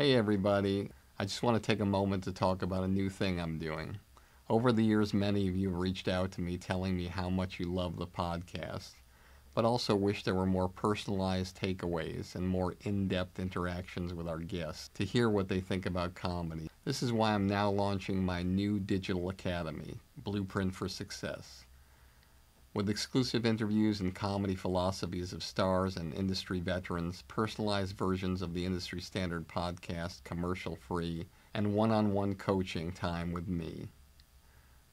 Hey, everybody. I just want to take a moment to talk about a new thing I'm doing. Over the years, many of you have reached out to me telling me how much you love the podcast, but also wish there were more personalized takeaways and more in depth interactions with our guests to hear what they think about comedy. This is why I'm now launching my new digital academy, Blueprint for Success. With exclusive interviews and comedy philosophies of stars and industry veterans, personalized versions of the industry standard podcast, commercial free, and one on one coaching time with me.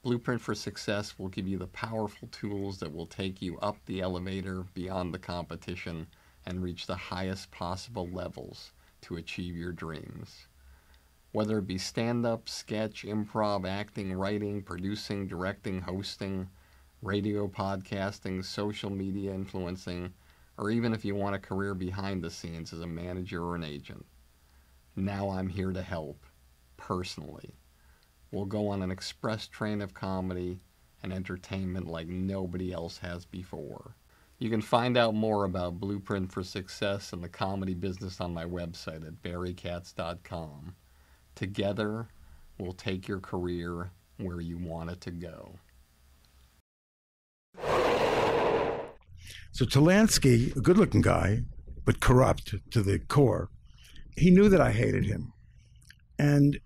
Blueprint for Success will give you the powerful tools that will take you up the elevator beyond the competition and reach the highest possible levels to achieve your dreams. Whether it be stand up, sketch, improv, acting, writing, producing, directing, hosting, radio podcasting, social media influencing, or even if you want a career behind the scenes as a manager or an agent. Now I'm here to help, personally. We'll go on an express train of comedy and entertainment like nobody else has before. You can find out more about Blueprint for Success in the comedy business on my website at barrykatz.com. Together, we'll take your career where you want it to go. So Talansky, a good looking guy, but corrupt to the core, he knew that I hated him. And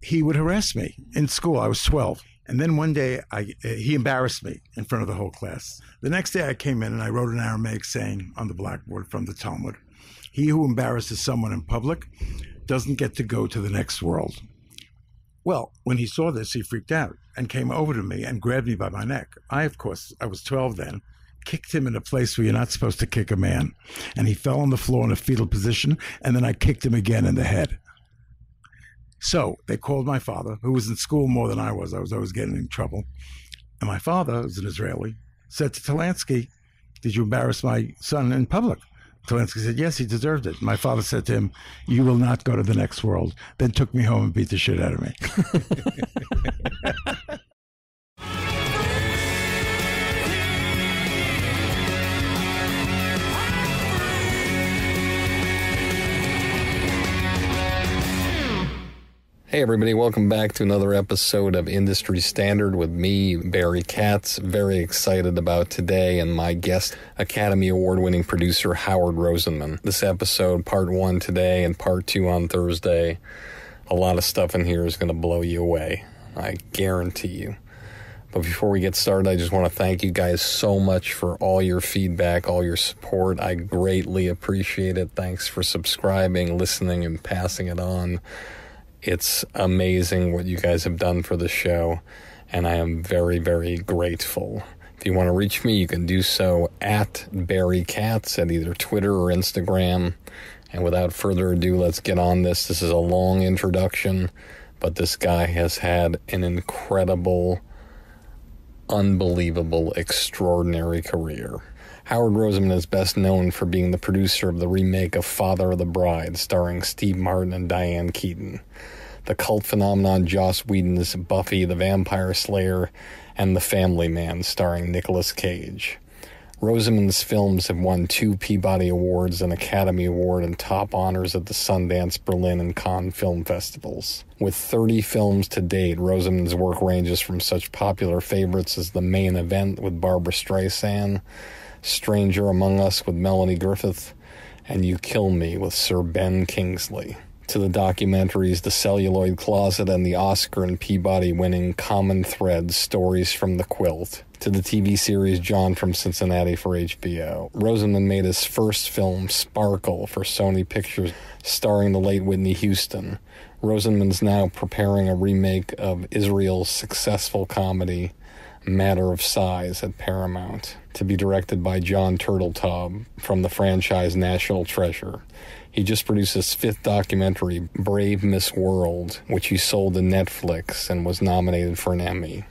he would harass me in school. I was 12. And then one day, I, he embarrassed me in front of the whole class. The next day, I came in and I wrote an Aramaic saying on the blackboard from the Talmud He who embarrasses someone in public doesn't get to go to the next world. Well, when he saw this, he freaked out and came over to me and grabbed me by my neck. I, of course, I was 12 then, kicked him in a place where you're not supposed to kick a man. And he fell on the floor in a fetal position, and then I kicked him again in the head. So they called my father, who was in school more than I was. I was always getting in trouble. And my father, who's an Israeli, said to Talansky, Did you embarrass my son in public? Talansky said, Yes, he deserved it. My father said to him, You will not go to the next world. Then took me home and beat the shit out of me. Hey, everybody, welcome back to another episode of Industry Standard with me, Barry Katz. Very excited about today and my guest, Academy Award winning producer Howard Rosenman. This episode, part one today and part two on Thursday. A lot of stuff in here is going to blow you away. I guarantee you. But before we get started, I just want to thank you guys so much for all your feedback, all your support. I greatly appreciate it. Thanks for subscribing, listening, and passing it on. It's amazing what you guys have done for the show, and I am very, very grateful. If you want to reach me, you can do so at Barry Katz at either Twitter or Instagram. And without further ado, let's get on this. This is a long introduction, but this guy has had an incredible, unbelievable, extraordinary career. Howard Rosenman is best known for being the producer of the remake of Father of the Bride, starring Steve Martin and Diane Keaton. The cult phenomenon Joss Whedon's Buffy the Vampire Slayer and The Family Man, starring Nicolas Cage. Rosenman's films have won two Peabody Awards, an Academy Award, and top honors at the Sundance, Berlin, and Cannes film festivals. With 30 films to date, Rosenman's work ranges from such popular favorites as The Main Event with Barbra Streisand, Stranger Among Us with Melanie Griffith, and You Kill Me with Sir Ben Kingsley. To the documentaries The Celluloid Closet and the Oscar and Peabody winning Common Thread Stories from the Quilt. To the TV series John from Cincinnati for HBO. Rosenman made his first film, Sparkle, for Sony Pictures, starring the late Whitney Houston. Rosenman's now preparing a remake of Israel's successful comedy Matter of Size at Paramount, to be directed by Jon Turteltaub from the franchise National Treasure. He just produced his fifth documentary, Brave Miss World, which he sold to Netflix and was nominated for an Emmy.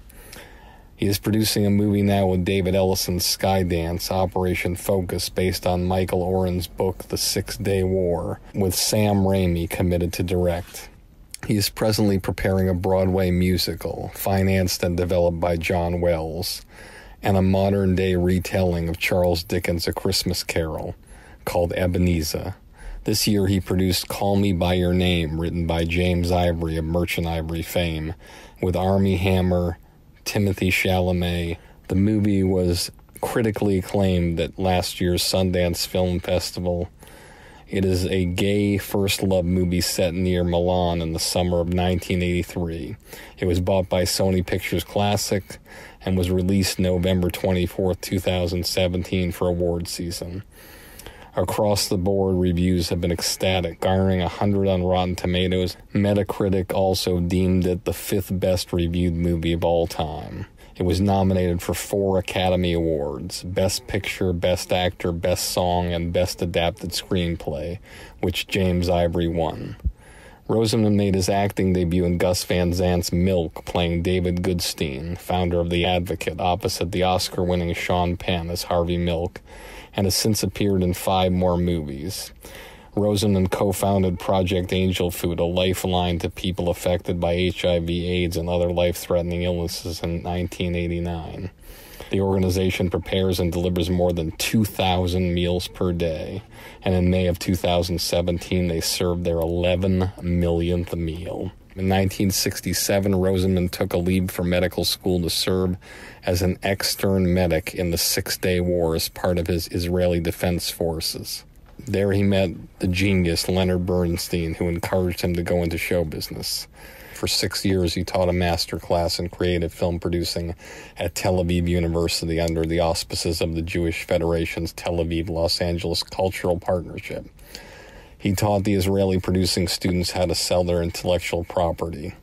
He is producing a movie now with David Ellison's Skydance, Operation Focus, based on Michael Oren's book, The Six Day War, with Sam Raimi committed to direct. He is presently preparing a Broadway musical, financed and developed by John Wells, and a modern day retelling of Charles Dickens' A Christmas Carol called Ebenezer, This year he produced Call Me By Your Name, written by James Ivory of Merchant Ivory fame, with Armie Hammer, Timothy Chalamet. The movie was critically acclaimed at last year's Sundance Film Festival. It is a gay first love movie set near Milan in the summer of 1983. It was bought by Sony Pictures Classic and was released November 24, 2017 for award season. Across the board, reviews have been ecstatic, garnering 100 on Rotten Tomatoes. Metacritic also deemed it the fifth best reviewed movie of all time. It was nominated for four Academy Awards Best Picture, Best Actor, Best Song, and Best Adapted Screenplay, which James Ivory won. Rosenman made his acting debut in Gus Van Sant's Milk, playing David Goodstein, founder of The Advocate, opposite the Oscar winning Sean Penn as Harvey Milk and has since appeared in five more movies. Rosenman co founded Project Angel Food, a lifeline to people affected by HIV, AIDS, and other life threatening illnesses in 1989. The organization prepares and delivers more than 2,000 meals per day, and in May of 2017, they served their 11 millionth meal. In 1967, Rosenman took a leave from medical school to serve as an extern medic in the Six Day War as part of his Israeli Defense Forces. There he met the genius Leonard Bernstein, who encouraged him to go into show business. For six years, he taught a master class in creative film producing at Tel Aviv University under the auspices of the Jewish Federation's Tel Aviv Los Angeles Cultural Partnership. He taught the Israeli producing students how to sell their intellectual property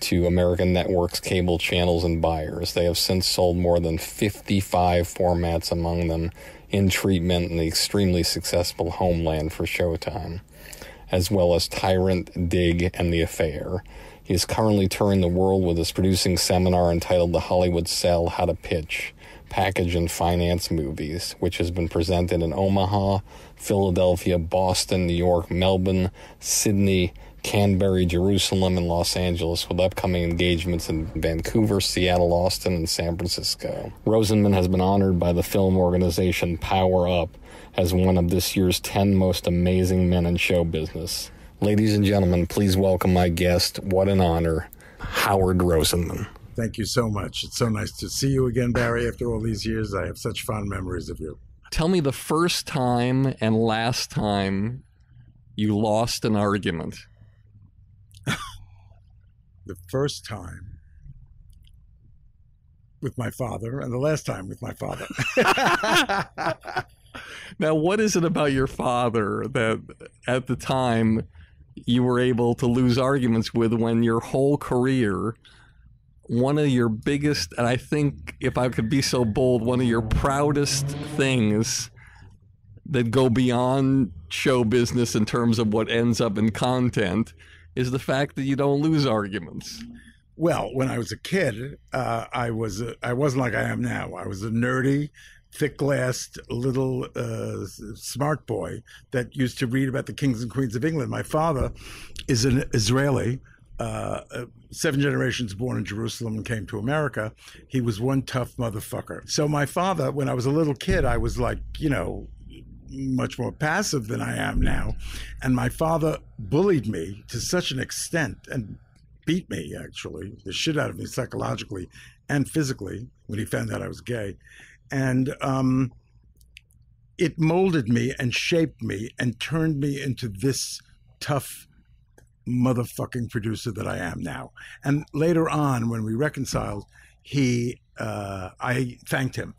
to American networks, cable channels, and buyers. They have since sold more than 55 formats, among them In Treatment and the extremely successful Homeland for Showtime, as well as Tyrant, Dig, and The Affair. He is currently touring the world with his producing seminar entitled The Hollywood Sell How to Pitch, Package, and Finance Movies, which has been presented in Omaha, Philadelphia, Boston, New York, Melbourne, Sydney, Canberra, Jerusalem, and Los Angeles, with upcoming engagements in Vancouver, Seattle, Austin, and San Francisco. Rosenman has been honored by the film organization Power Up as one of this year's 10 most amazing men in show business. Ladies and gentlemen, please welcome my guest. What an honor, Howard Rosenman. Thank you so much. It's so nice to see you again, Barry, after all these years. I have such fond memories of you. Tell me the first time and last time you lost an argument the first time with my father and the last time with my father. now, what is it about your father that at the time you were able to lose arguments with when your whole career, one of your biggest, and I think if I could be so bold, one of your proudest things that go beyond show business in terms of what ends up in content is the fact that you don't lose arguments. Well, when I was a kid, uh, I was I wasn't like I am now. I was a nerdy, thick-glassed little uh, smart boy that used to read about the kings and queens of England. My father is an Israeli, uh, uh seven generations born in Jerusalem and came to America. He was one tough motherfucker. So my father, when I was a little kid, I was like, you know, much more passive than I am now. And my father bullied me to such an extent and beat me, actually, the shit out of me psychologically and physically when he found out I was gay. And um, it molded me and shaped me and turned me into this tough motherfucking producer that I am now. And later on, when we reconciled, he, uh, I thanked him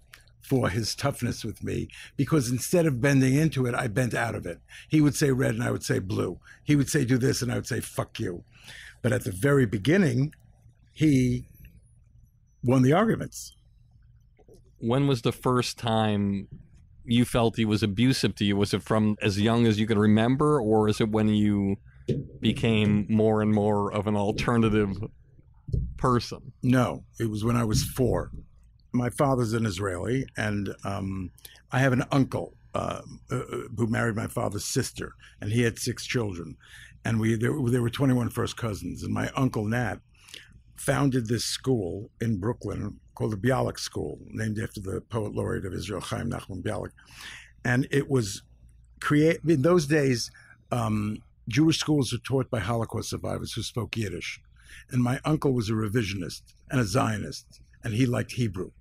for his toughness with me because instead of bending into it, I bent out of it. He would say red and I would say blue. He would say do this and I would say fuck you. But at the very beginning, he won the arguments. When was the first time you felt he was abusive to you? Was it from as young as you can remember, or is it when you became more and more of an alternative person? No, it was when I was four my father's an Israeli, and um, I have an uncle uh, uh, who married my father's sister, and he had six children, and we there, there were 21 first cousins, and my uncle Nat founded this school in Brooklyn called the Bialik School, named after the poet laureate of Israel, Chaim Nachman Bialik, and it was create in those days. Um, Jewish schools were taught by Holocaust survivors who spoke Yiddish, and my uncle was a revisionist and a Zionist, and he liked Hebrew,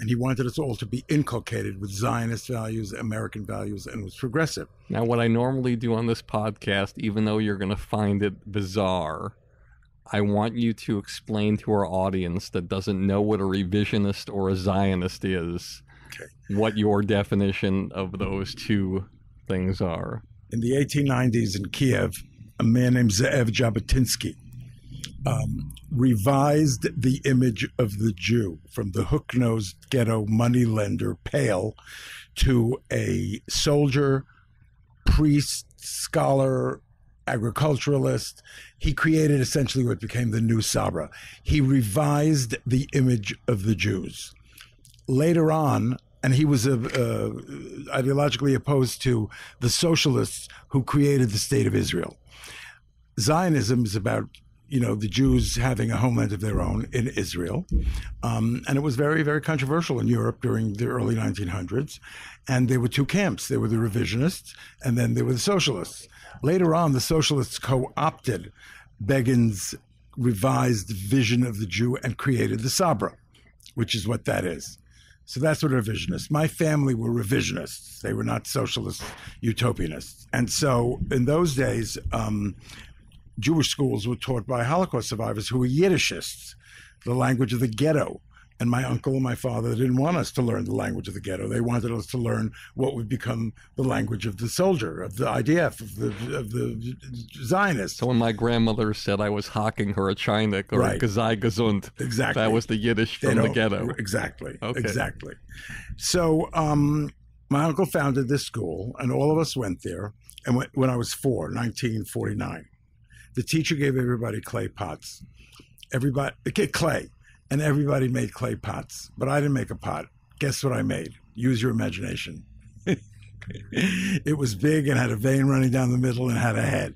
and he wanted us all to be inculcated with Zionist values, American values, and was progressive. Now, what I normally do on this podcast, even though you're going to find it bizarre, I want you to explain to our audience that doesn't know what a revisionist or a Zionist is Okay. what your definition of those two things are. in the 1890s in Kiev, a man named Zeev Jabotinsky um, revised the image of the Jew from the hook nosed ghetto moneylender pale to a soldier, priest, scholar, agriculturalist. He created essentially what became the new Sabra. He revised the image of the Jews. Later on, and he was uh, uh, ideologically opposed to the socialists who created the state of Israel. Zionism is about you know the Jews having a homeland of their own in Israel, um, and it was very very controversial in Europe during the early 1900s. And there were two camps: there were the revisionists, and then there were the socialists. Later on, the socialists co-opted Begin's revised vision of the Jew and created the Sabra, which is what that is. So that's what revisionists. My family were revisionists. They were not socialist utopianists. And so in those days, um, Jewish schools were taught by Holocaust survivors who were Yiddishists, the language of the ghetto. And my uncle and my father didn't want us to learn the language of the ghetto. They wanted us to learn what would become the language of the soldier, of the IDF, of the of the Zionists. So when my grandmother said I was hocking her a Chinik or Right. a Gazai Gesund, Exactly. that was the Yiddish from the ghetto. Exactly. Okay. Exactly. So um, my uncle founded this school, and all of us went there. And when, when I was four, 1949, the teacher gave everybody clay pots. Everybody, okay, clay, and everybody made clay pots. But I didn't make a pot. Guess what I made? Use your imagination. it was big and had a vein running down the middle and had a head.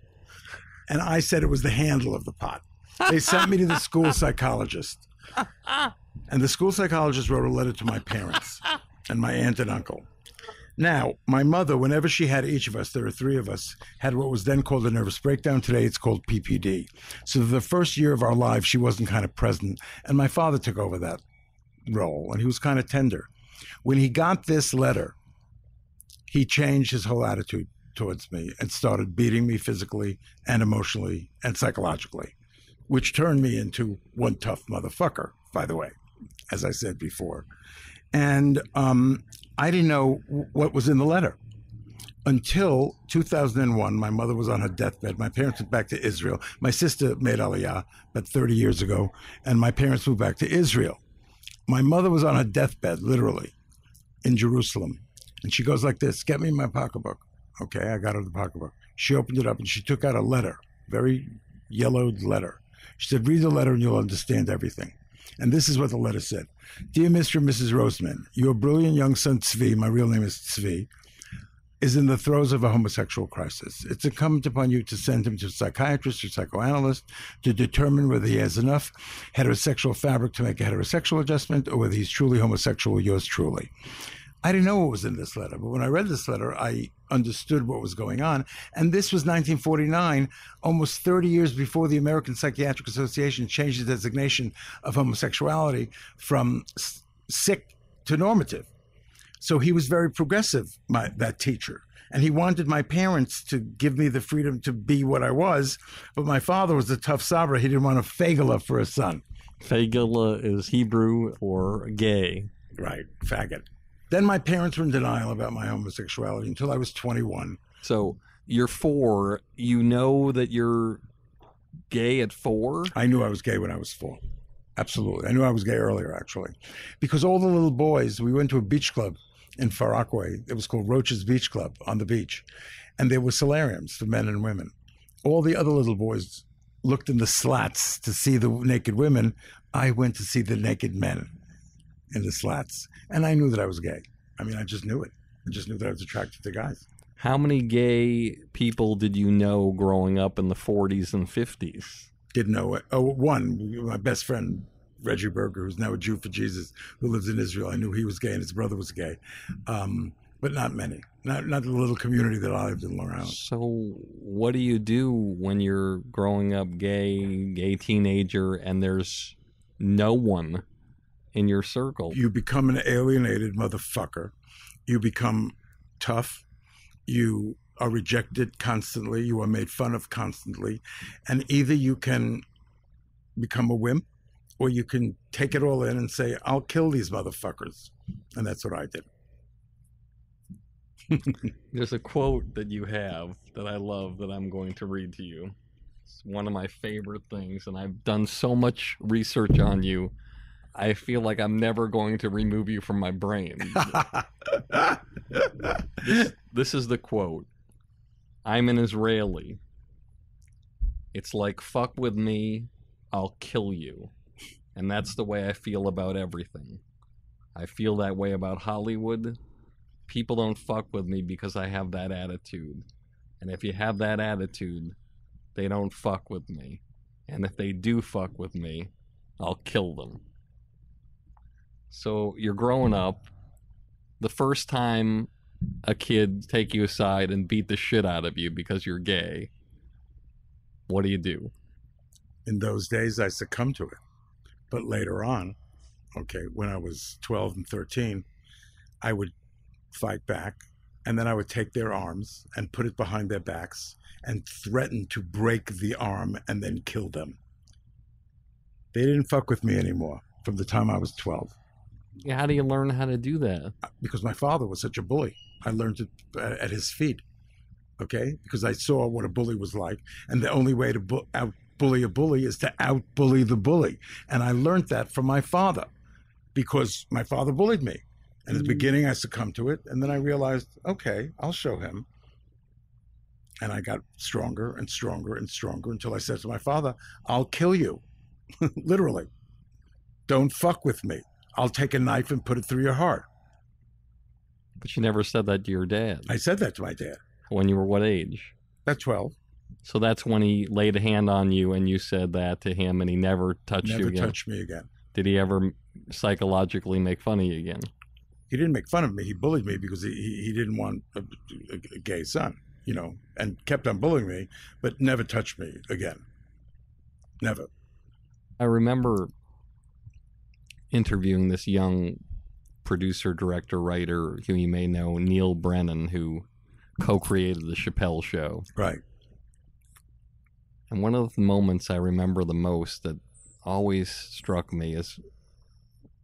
And I said it was the handle of the pot. They sent me to the school psychologist. And the school psychologist wrote a letter to my parents and my aunt and uncle. Now, my mother, whenever she had each of us, there are three of us, had what was then called a nervous breakdown. Today it's called PPD. So the first year of our lives, she wasn't kind of present. And my father took over that role, and he was kind of tender. When he got this letter, he changed his whole attitude towards me and started beating me physically and emotionally and psychologically, which turned me into one tough motherfucker, by the way, as I said before. And um, I didn't know what was in the letter until 2001. My mother was on her deathbed. My parents went back to Israel. My sister made Aliyah about 30 years ago, and my parents moved back to Israel. My mother was on her deathbed, literally, in Jerusalem. And she goes like this Get me my pocketbook. Okay, I got her the pocketbook. She opened it up and she took out a letter, very yellowed letter. She said, Read the letter and you'll understand everything. And this is what the letter said Dear Mr. and Mrs. Rosenman, your brilliant young son Tzvi, my real name is Tzvi, is in the throes of a homosexual crisis. It's incumbent upon you to send him to a psychiatrist or psychoanalyst to determine whether he has enough heterosexual fabric to make a heterosexual adjustment or whether he's truly homosexual, yours truly. I didn't know what was in this letter, but when I read this letter, I understood what was going on. And this was 1949, almost 30 years before the American Psychiatric Association changed the designation of homosexuality from sick to normative. So he was very progressive, my, that teacher. And he wanted my parents to give me the freedom to be what I was. But my father was a tough sabra. He didn't want a fagala for a son. Fagala is Hebrew for gay. Right, faggot. Then my parents were in denial about my homosexuality until I was 21. So you're four. You know that you're gay at four. I knew I was gay when I was four. Absolutely. I knew I was gay earlier, actually. Because all the little boys, we went to a beach club in Far Rockaway. It was called Roach's Beach Club on the beach. And there were solariums for men and women. All the other little boys looked in the slats to see the naked women. I went to see the naked men in the slats. And I knew that I was gay. I mean, I just knew it. I just knew that I was attracted to guys. How many gay people did you know growing up in the 40s and 50s? didn't know it. Oh, one, my best friend, Reggie Berger, who's now a Jew for Jesus, who lives in Israel. I knew he was gay and his brother was gay. Um, but not many. Not not the little community that I lived in around. So, what do you do when you're growing up gay, gay teenager, and there's no one in your circle? You become an alienated motherfucker. You become tough. You are rejected constantly. You are made fun of constantly, and either you can become a wimp, or you can take it all in and say, "I'll kill these motherfuckers," and that's what I did. There's a quote that you have that I love that I'm going to read to you. It's one of my favorite things, and I've done so much research on you. I feel like I'm never going to remove you from my brain. this, this is the quote I'm an Israeli. It's like, fuck with me, I'll kill you. And that's the way I feel about everything. I feel that way about Hollywood people don't fuck with me because I have that attitude. And if you have that attitude, they don't fuck with me. And if they do fuck with me, I'll kill them. So you're growing up. The first time a kid take you aside and beat the shit out of you because you're gay, what do you do? In those days, I succumbed to it. But later on, okay, when I was 12 and 13, I would fight back, and then I would take their arms and put it behind their backs and threaten to break the arm and then kill them. They didn't fuck with me anymore from the time I was 12. How do you learn how to do that? Uh, because my father was such a bully. I learned it at his feet. Okay? Because I saw what a bully was like. And the only way to bu- out bully a bully is to out bully the bully. And I learned that from my father because my father bullied me. And at the beginning, I succumbed to it. And then I realized, okay, I'll show him. And I got stronger and stronger and stronger until I said to my father, I'll kill you. Literally. Don't fuck with me. I'll take a knife and put it through your heart. But you never said that to your dad. I said that to my dad. When you were what age? At 12. So that's when he laid a hand on you and you said that to him and he never touched never you again. Never touched me again. Did he ever psychologically make fun of you again? he didn't make fun of me. He bullied me because he, he didn't want a, a, gay son, you know, and kept on bullying me, but never touched me again. Never. I remember interviewing this young producer, director, writer who you may know, Neal Brennan, who co created The Chappelle Show. Right. And one of the moments I remember the most that always struck me is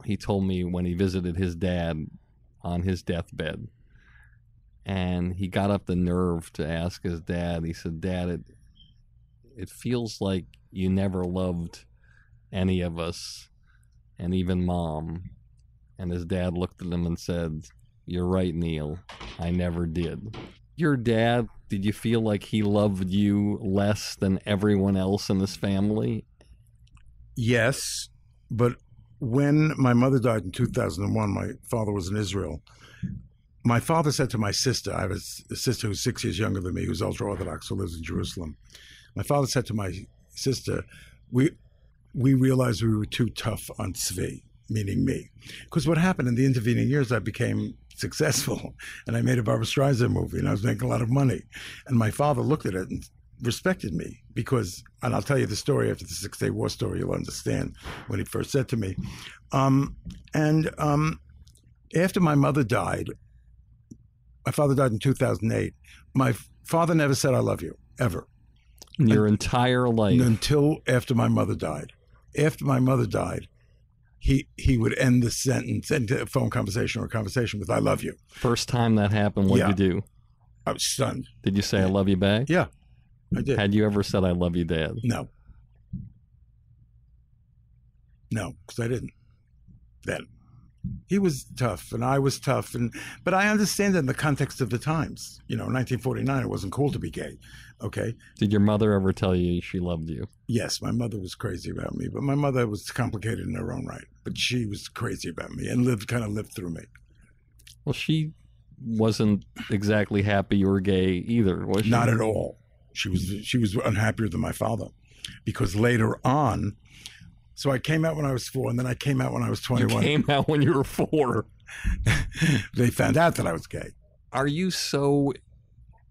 he told me when he visited his dad on his deathbed. And he got up the nerve to ask his dad. He said, "Dad, it it feels like you never loved any of us, and even mom." And his dad looked at him and said, "You're right, Neal. I never did." Your dad, did you feel like he loved you less than everyone else in his family? Yes, but when my mother died in 2001, my father was in Israel. My father said to my sister, I have a, a sister who's six years younger than me, who's ultra Orthodox, who lives in Jerusalem. My father said to my sister, we, we realized we were too tough on Tzvi, meaning me. Because what happened in the intervening years, I became successful and I made a Barbra Streisand movie and I was making a lot of money. And my father looked at it and respected me because, and I'll tell you the story after the Six Day War story, you'll understand when he first said to me. Um, and um, after my mother died, my father died in 2008. My father never said, I love you, ever. Your and, entire life? Until after my mother died. After my mother died, he he would end the sentence, end a phone conversation or a conversation with "I love you." First time that happened, what did you do? I was stunned. Did you say "I love you" back? Yeah. I did. Had you ever said "I love you, Dad"? No. No, because I didn't. Then he was tough, and I was tough, and but I understand that in the context of the times. You know, 1949, it wasn't cool to be gay. Okay. Did your mother ever tell you she loved you? Yes, my mother was crazy about me, but my mother was complicated in her own right. But she was crazy about me and lived kind of lived through me. Well, she wasn't exactly happy you were gay either, was she? Not at all. She was she was unhappier than my father because later on, so I came out when I was four, and then I came out when I was twenty one. Came out when you were four. they found out that I was gay. are you so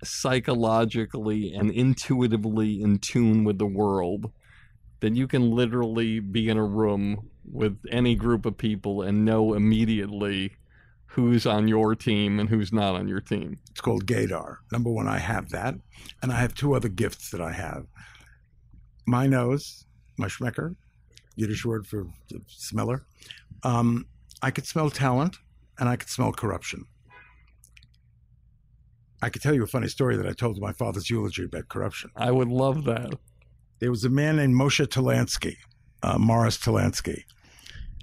psychologically and intuitively in tune with the world that you can literally be in a room with any group of people and know immediately who's on your team and who's not on your team? It's called gaydar. Number one, I have that, and I have two other gifts that I have. My nose, my schmecker, Yiddish word for smeller. Um, I could smell talent, and I could smell corruption. I could tell you a funny story that I told my father's eulogy about corruption. I would love that. There was a man named Moshe Talansky, uh, Morris Talansky,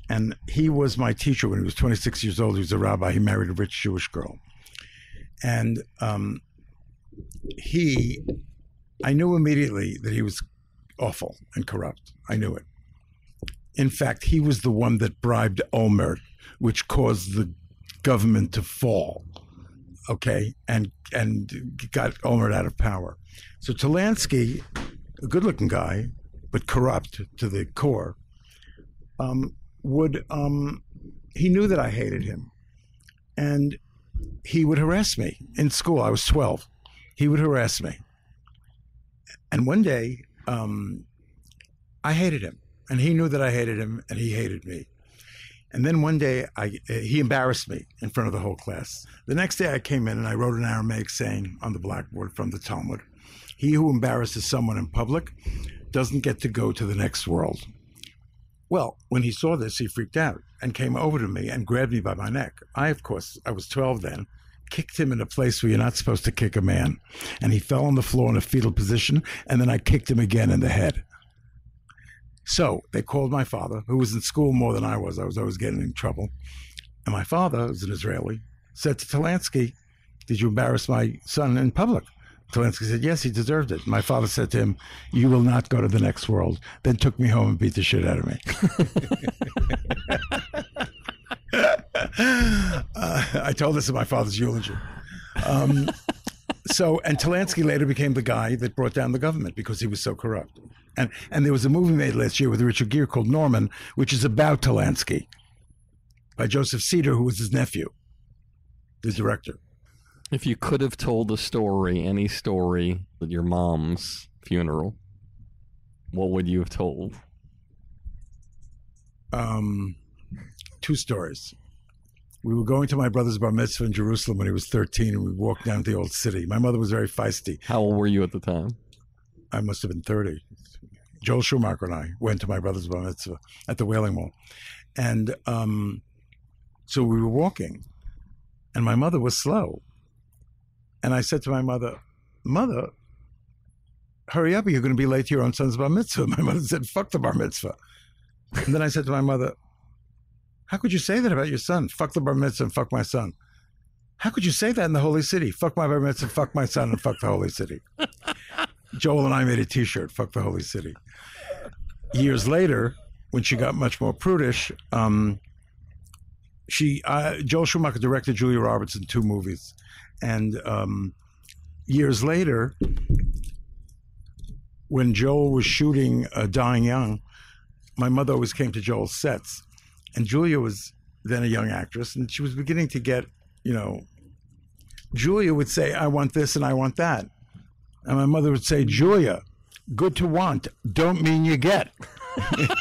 and he was my teacher when he was 26 years old. He was a rabbi. He married a rich Jewish girl, and um, he, I knew immediately that he was awful and corrupt. I knew it. In fact, he was the one that bribed Olmert, which caused the government to fall okay, and and got Olmert out of power. So Talansky, a good-looking guy, but corrupt to the core, um, would um, he knew that I hated him, and he would harass me in school. I was twelve. He would harass me, and one day um, I hated him, and he knew that I hated him, and he hated me. And then one day, I, uh, he embarrassed me in front of the whole class. The next day, I came in and I wrote an Aramaic saying on the blackboard from the Talmud He who embarrasses someone in public doesn't get to go to the next world. Well, when he saw this, he freaked out and came over to me and grabbed me by my neck. I, of course, I was 12 then, kicked him in a place where you're not supposed to kick a man. And he fell on the floor in a fetal position, and then I kicked him again in the head. So they called my father, who was in school more than I was. I was always getting in trouble. And my father, who's an Israeli, said to Talansky, Did you embarrass my son in public? Talansky said, Yes, he deserved it. My father said to him, You will not go to the next world. Then took me home and beat the shit out of me. uh, I told this in my father's eulogy. Um, so, and Talansky later became the guy that brought down the government because he was so corrupt. And and there was a movie made last year with Richard Gere called Norman, which is about Talansky by Joseph Cedar, who was his nephew, the director. If you could have told a story, any story at your mom's funeral, what would you have told? Um, two stories. We were going to my brother's bar mitzvah in Jerusalem when he was 13, and we walked down to the old city. My mother was very feisty. How old were you at the time? I must have been 30. Joel Schumacher and I went to my brother's bar mitzvah at the Wailing Wall. And um, so we were walking, and my mother was slow. And I said to my mother, Mother, hurry up, you're going to be late to your own son's bar mitzvah. My mother said, Fuck the bar mitzvah. And then I said to my mother, How could you say that about your son? Fuck the bar mitzvah and fuck my son. How could you say that in the holy city? Fuck my bar mitzvah, fuck my son, and fuck the holy city. Joel and I made a T-shirt. Fuck the Holy City. Years later, when she got much more prudish, um, she uh, Joel Schumacher directed Julia Roberts in two movies, and um, years later, when Joel was shooting uh, Dying Young, my mother always came to Joel's sets, and Julia was then a young actress, and she was beginning to get, you know, Julia would say, "I want this and I want that." And my mother would say, Julia, good to want, don't mean you get.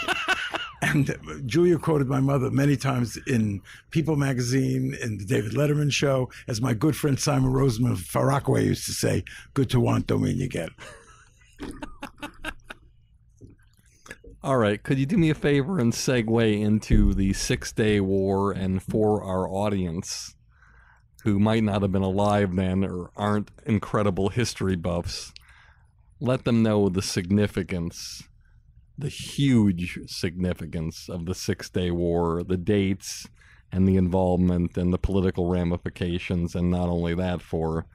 and Julia quoted my mother many times in People magazine, in the David Letterman show, as my good friend Simon Rosenman of Far used to say, good to want, don't mean you get. All right. Could you do me a favor and segue into the Six Day War and for our audience? who might not have been alive then or aren't incredible history buffs, let them know the significance, the huge significance of the Six Day War, the dates and the involvement and the political ramifications, and not only that, for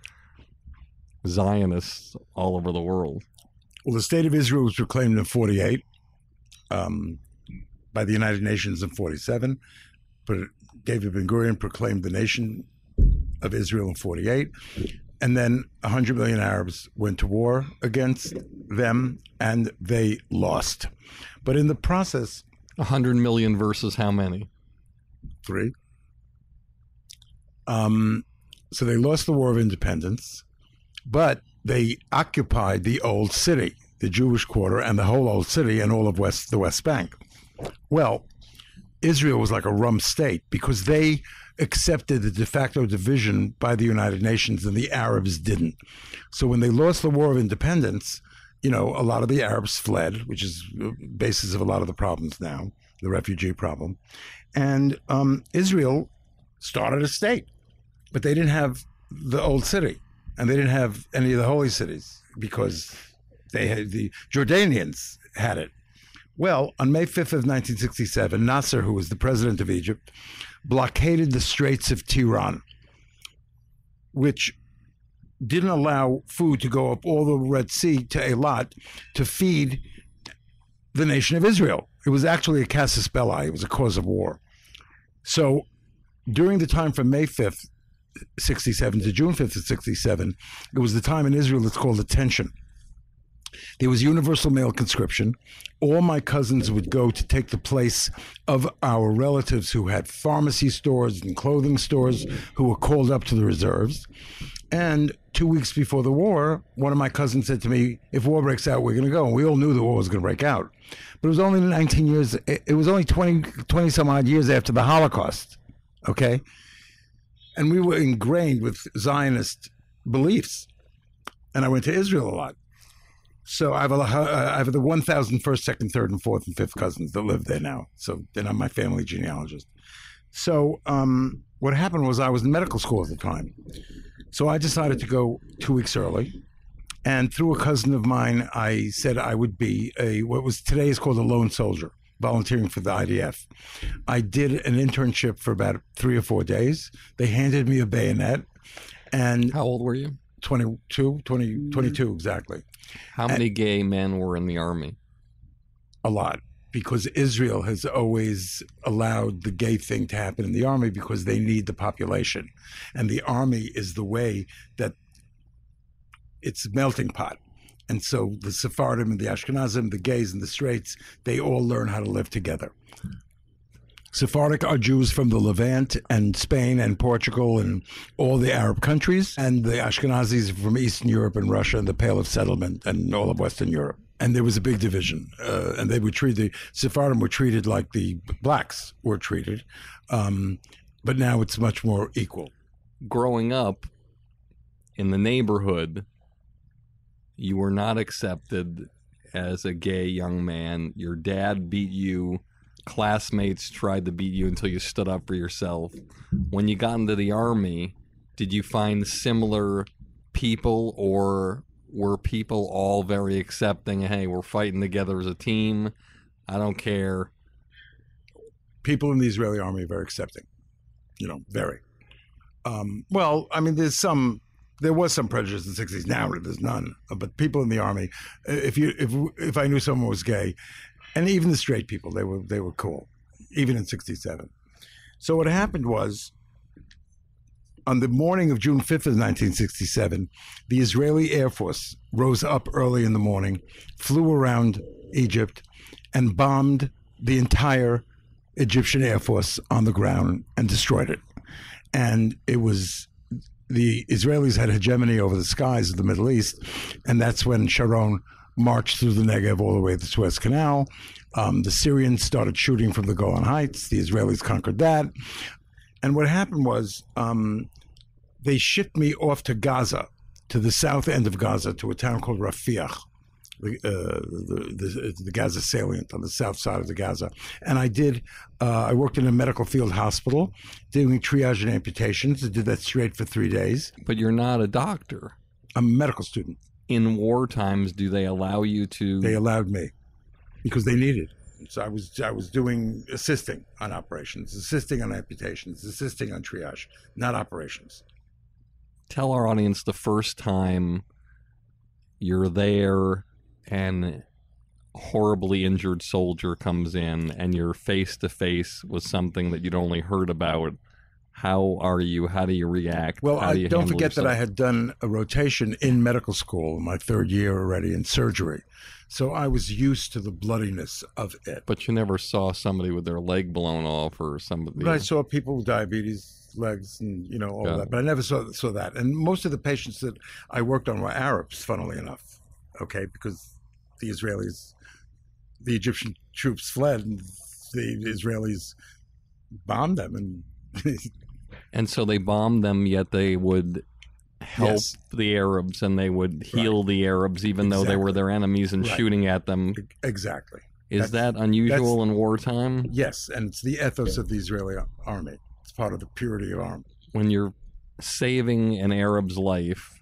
Zionists all over the world. Well, the state of Israel was proclaimed in 48 um, by the United Nations in 47, but David Ben Gurion proclaimed the nation of Israel in 48. And then 100 million Arabs went to war against them and they lost. But in the process, 100 million versus how many? Three. Um, So they lost the War of Independence, but they occupied the old city, the Jewish quarter, and the whole old city and all of West the West Bank. Well, Israel was like a rump state because they accepted the de facto division by the United Nations and the Arabs didn't. So when they lost the War of Independence, you know, a lot of the Arabs fled, which is the basis of a lot of the problems now, the refugee problem. And um, Israel started a state, but they didn't have the old city and they didn't have any of the holy cities because they had the Jordanians had it. Well, on May 5th of 1967, Nasser, who was the president of Egypt, blockaded the Straits of Tiran, which didn't allow food to go up all the Red Sea to Eilat to feed the nation of Israel. It was actually a casus belli. It was a cause of war. So during the time from May 5th, 67 to June 5th of 67, it was the time in Israel that's called a tension. There was universal male conscription. All my cousins would go to take the place of our relatives who had pharmacy stores and clothing stores who were called up to the reserves. And two weeks before the war, one of my cousins said to me, If war breaks out, we're going to go. And we all knew the war was going to break out. But it was only 19 years, it was only 20, 20 some odd years after the Holocaust. Okay. And we were ingrained with Zionist beliefs. And I went to Israel a lot. So I have a, I have the 1,000 first, second, third, and fourth, and fifth cousins that live there now. So then I'm my family genealogist. So um, what happened was I was in medical school at the time. So I decided to go two weeks early. And through a cousin of mine, I said I would be a what was today is called a lone soldier, volunteering for the IDF. I did an internship for about three or four days. They handed me a bayonet. And how old were you? 22, 20, 22 exactly. How many and gay men were in the army? A lot, because Israel has always allowed the gay thing to happen in the army because they need the population. And the army is the way that it's a melting pot. And so the Sephardim and the Ashkenazim, the gays and the straights, they all learn how to live together. Sephardic are Jews from the Levant and Spain and Portugal and all the Arab countries, and the Ashkenazis from Eastern Europe and Russia and the Pale of Settlement and all of Western Europe. And there was a big division, uh, and they were treated. The Sephardim were treated like the blacks were treated, um, but now it's much more equal. Growing up in the neighborhood, you were not accepted as a gay young man. Your dad beat you classmates tried to beat you until you stood up for yourself. When you got into the army, did you find similar people or were people all very accepting? Hey, we're fighting together as a team. I don't care. People in the Israeli army are very accepting. You know, very. Um, well, I mean, there's some there was some prejudice in the 60s now there's none but people in the army if you if if i knew someone was gay and even the straight people they were they were cool even in 67 so what happened was on the morning of June 5th of 1967 the Israeli Air Force rose up early in the morning flew around Egypt and bombed the entire Egyptian Air Force on the ground and destroyed it. And it was the Israelis had hegemony over the skies of the Middle East and that's when Sharon marched through the Negev all the way to the Suez Canal. Um, the Syrians started shooting from the Golan Heights. The Israelis conquered that. And what happened was um, they shipped me off to Gaza, to the south end of Gaza, to a town called Rafiah. The, uh, the, the, the, Gaza salient on the south side of the Gaza. And I did, uh, I worked in a medical field hospital doing triage and amputations. I did that straight for three days. But you're not a doctor. I'm a medical student in war times do they allow you to they allowed me because they needed. So i was i was doing assisting on operations assisting on amputations assisting on triage not operations. Tell our audience the first time you're there and horribly injured soldier comes in and you're face to face with something that you'd only heard about How are you? How do you react? Well, How I, do you don't handle forget that? I had done a rotation in medical school, my third year already in surgery. So I was used to the bloodiness of it. But you never saw somebody with their leg blown off or somebody. But I saw people with diabetes, legs, and you know all Got that. it. But I never saw saw that. And most of the patients that I worked on were Arabs, funnily enough. Okay, because the Israelis, the Egyptian troops fled, and the Israelis bombed them, and And so they bombed them, yet they would help Yes. the Arabs and they would heal the Arabs, even though they were their enemies and Right. shooting at them. exactly. Is That's- that unusual in wartime? Yes, and it's the ethos of the Israeli army. It's part of the purity of arms. When you're saving an Arab's life,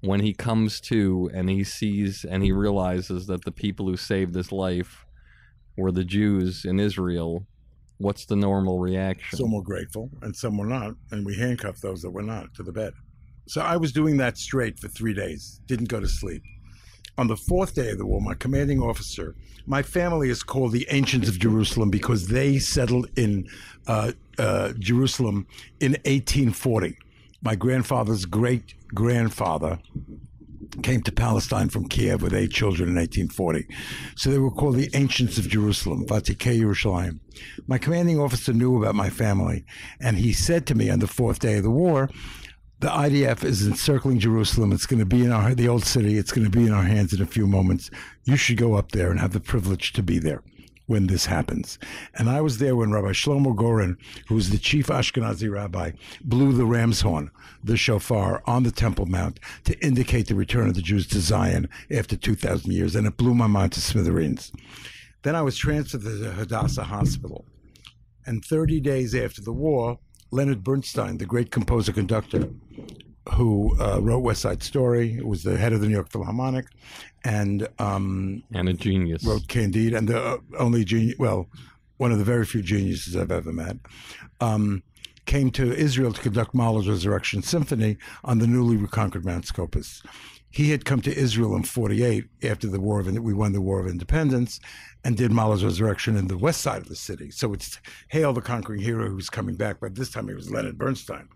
when he comes to and he sees and he realizes that the people who saved his life were the Jews in Israel, what's the normal reaction? Some were grateful and some were not, and we handcuffed those that were not to the bed. So I was doing that straight for three days, didn't go to sleep. On the fourth day of the war, my commanding officer, my family is called the Ancients of Jerusalem because they settled in uh, uh, Jerusalem in 1840. My grandfather's great grandfather came to Palestine from Kiev with eight children in 1840. So they were called the Ancients of Jerusalem, Vatikei Yerushalayim. My commanding officer knew about my family, and he said to me on the fourth day of the war, the IDF is encircling Jerusalem. It's going to be in our the old city. It's going to be in our hands in a few moments. You should go up there and have the privilege to be there when this happens. And I was there when Rabbi Shlomo Goren, who was the chief Ashkenazi rabbi, blew the ram's horn, the shofar, on the Temple Mount to indicate the return of the Jews to Zion after 2,000 years. And it blew my mind to smithereens. Then I was transferred to the Hadassah Hospital. And 30 days after the war, Leonard Bernstein, the great composer conductor, who uh, wrote West Side Story, was the head of the New York Philharmonic, and um, and a genius. wrote Candide, and the uh, only genius, well, one of the very few geniuses I've ever met, um, came to Israel to conduct Mahler's Resurrection Symphony on the newly reconquered Mount Scopus. He had come to Israel in 48 after the war of, we won the War of Independence and did Mahler's Resurrection in the west side of the city. So it's Hail the Conquering Hero who's coming back, but this time it was Leonard Bernstein.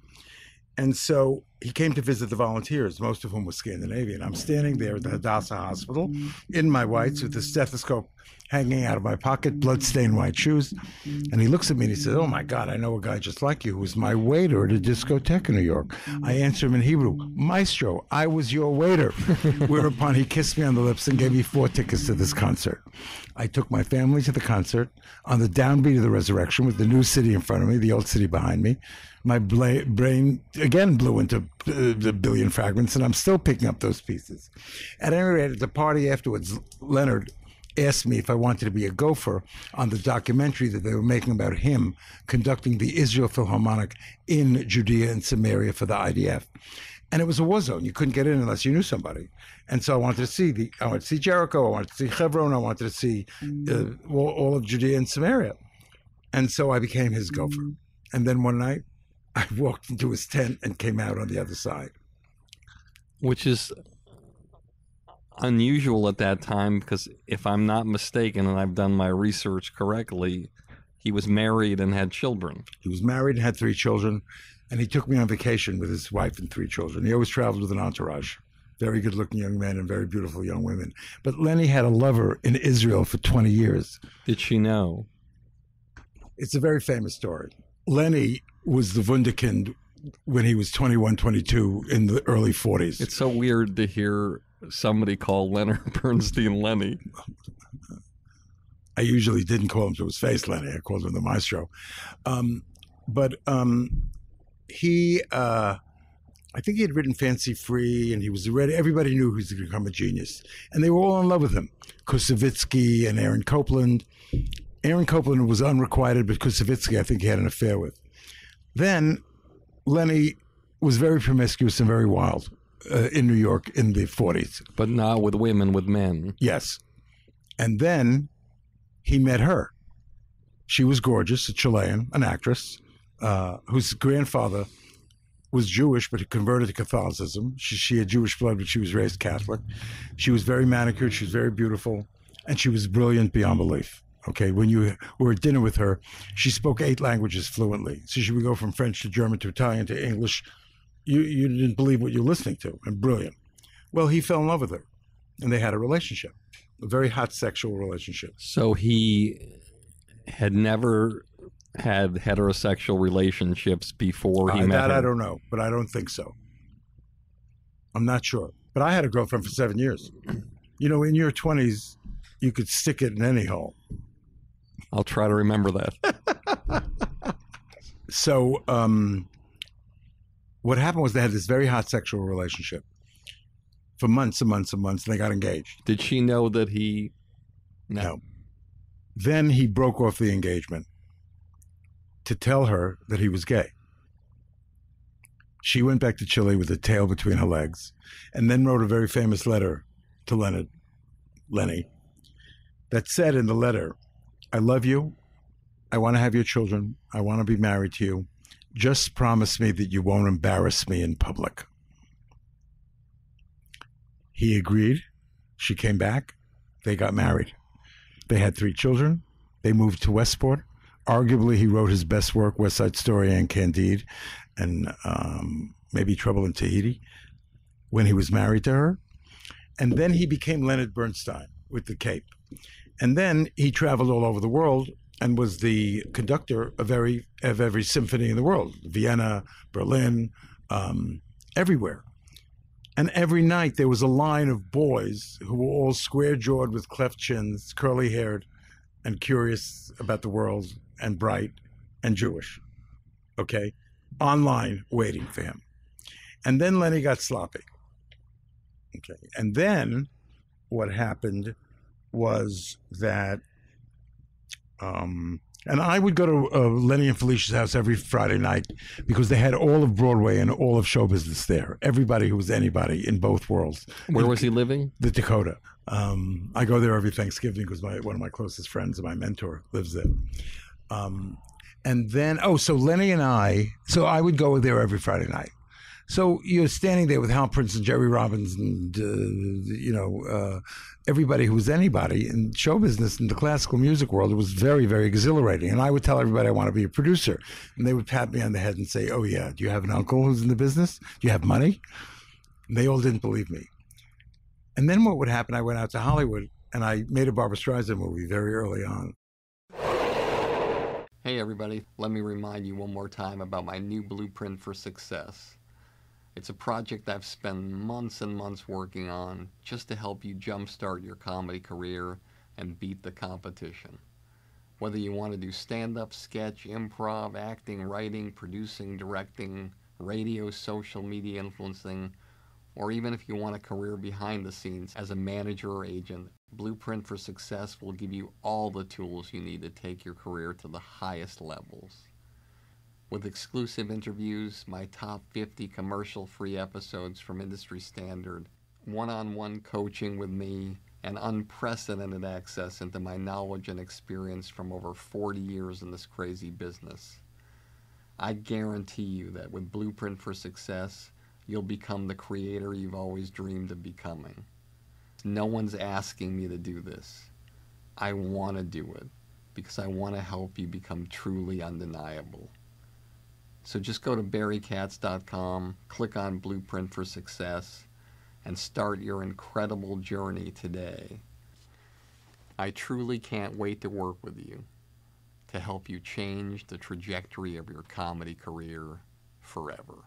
And so he came to visit the volunteers, most of whom were Scandinavian. I'm standing there at the Hadassah Hospital in my whites with the stethoscope hanging out of my pocket, blood-stained white shoes. And he looks at me and he says, Oh my God, I know a guy just like you who was my waiter at a discotheque in New York. I answer him in Hebrew, Maestro, I was your waiter. Whereupon he kissed me on the lips and gave me four tickets to this concert. I took my family to the concert on the downbeat of the resurrection with the new city in front of me, the old city behind me. My bla- brain again blew into uh, the billion fragments, and I'm still picking up those pieces. At any rate, at the party afterwards, Leonard asked me if I wanted to be a gopher on the documentary that they were making about him conducting the Israel Philharmonic in Judea and Samaria for the IDF. And it was a war zone. You couldn't get in unless you knew somebody. And so I wanted to see the, I wanted to see Jericho, I wanted to see Hebron, I wanted to see uh, all, all of Judea and Samaria. And so I became his gopher. And then one night, I walked into his tent and came out on the other side. which is unusual at that time because if I'm not mistaken and I've done my research correctly, he was married and had children. He was married and had three children, and he took me on vacation with his wife and three children. He always traveled with an entourage. Very good looking young men and very beautiful young women. But Lenny had a lover in Israel for 20 years. Did she know? It's a very famous story. Lenny was the Wunderkind when he was 21, 22 in the early 40s. It's so weird to hear somebody call Leonard Bernstein Lenny. I usually didn't call him to his face, Lenny. I called him the maestro. Um, but um, he, uh, I think he had written Fancy Free, and he was ready. Everybody knew he was going to become a genius, and they were all in love with him. Koussevitzky and Aaron Copland. Aaron Copland was unrequited, but Koussevitzky, I think, he had an affair with. Then Lenny was very promiscuous and very wild uh, in New York in the 40s. But not with women, with men. Yes. And then he met her. She was gorgeous, a Chilean, an actress, uh, whose grandfather was Jewish, but he converted to Catholicism. She, she had Jewish blood, but she was raised Catholic. She was very manicured. She was very beautiful, and she was brilliant beyond belief. Okay, when you were at dinner with her, she spoke eight languages fluently. So she would go from French to German to Italian to English. You you didn't believe what you were listening to, and brilliant. Well, he fell in love with her, and they had a relationship, a very hot sexual relationship. So he had never had heterosexual relationships before he Uh, met that her. I don't know, but I don't think so. I'm not sure. But I had a girlfriend for seven years. You know, in your 20s, you could stick it in any hole. I'll try to remember that. So, um, what happened was they had this very hot sexual relationship for months and months and months, and they got engaged. Did she know that he? No. Then he broke off the engagement to tell her that he was gay. She went back to Chile with a tail between her legs and then wrote a very famous letter to Leonard, Lenny, that said in the letter, I love you. I want to have your children. I want to be married to you. Just promise me that you won't embarrass me in public. He agreed. She came back. They got married. They had three children. They moved to Westport. Arguably, he wrote his best work, West Side Story and Candide, and um, maybe Trouble in Tahiti, when he was married to her. And then he became Leonard Bernstein with the Cape. And then he traveled all over the world and was the conductor of every of every symphony in the world, Vienna, Berlin, um, everywhere. And every night there was a line of boys who were all square jawed with cleft chins, curly haired, and curious about the world, and bright and Jewish. Okay? Online waiting for him. And then Lenny got sloppy. Okay. And then what happened was that, um, and I would go to uh, Lenny and Felicia's house every Friday night because they had all of Broadway and all of show business there. Everybody who was anybody in both worlds. Where was he living? The Dakota. Um, I go there every Thanksgiving because my one of my closest friends and my mentor lives there. Um, and then, oh, so Lenny and I, so I would go there every Friday night. So you're standing there with Hal Prince and Jerry Robbins and, uh, you know, uh, everybody who was anybody in show business in the classical music world. It was very, very exhilarating. And I would tell everybody I want to be a producer. And they would pat me on the head and say, Oh, yeah, do you have an uncle who's in the business? Do you have money? And they all didn't believe me. And then what would happen? I went out to Hollywood and I made a Barbra Streisand movie very early on. Hey everybody, let me remind you one more time about my new blueprint for success. It's a project I've spent months and months working on just to help you jumpstart your comedy career and beat the competition. Whether you want to do stand up, sketch, improv, acting, writing, producing, directing, radio, social media influencing, or even if you want a career behind the scenes as a manager or agent, Blueprint for Success will give you all the tools you need to take your career to the highest levels. With exclusive interviews, my top 50 commercial free episodes from industry standard, one on one coaching with me, and unprecedented access into my knowledge and experience from over 40 years in this crazy business. I guarantee you that with Blueprint for Success, you'll become the creator you've always dreamed of becoming. No one's asking me to do this. I want to do it because I want to help you become truly undeniable. So just go to barrykatz.com, click on Blueprint for Success, and start your incredible journey today. I truly can't wait to work with you to help you change the trajectory of your comedy career forever.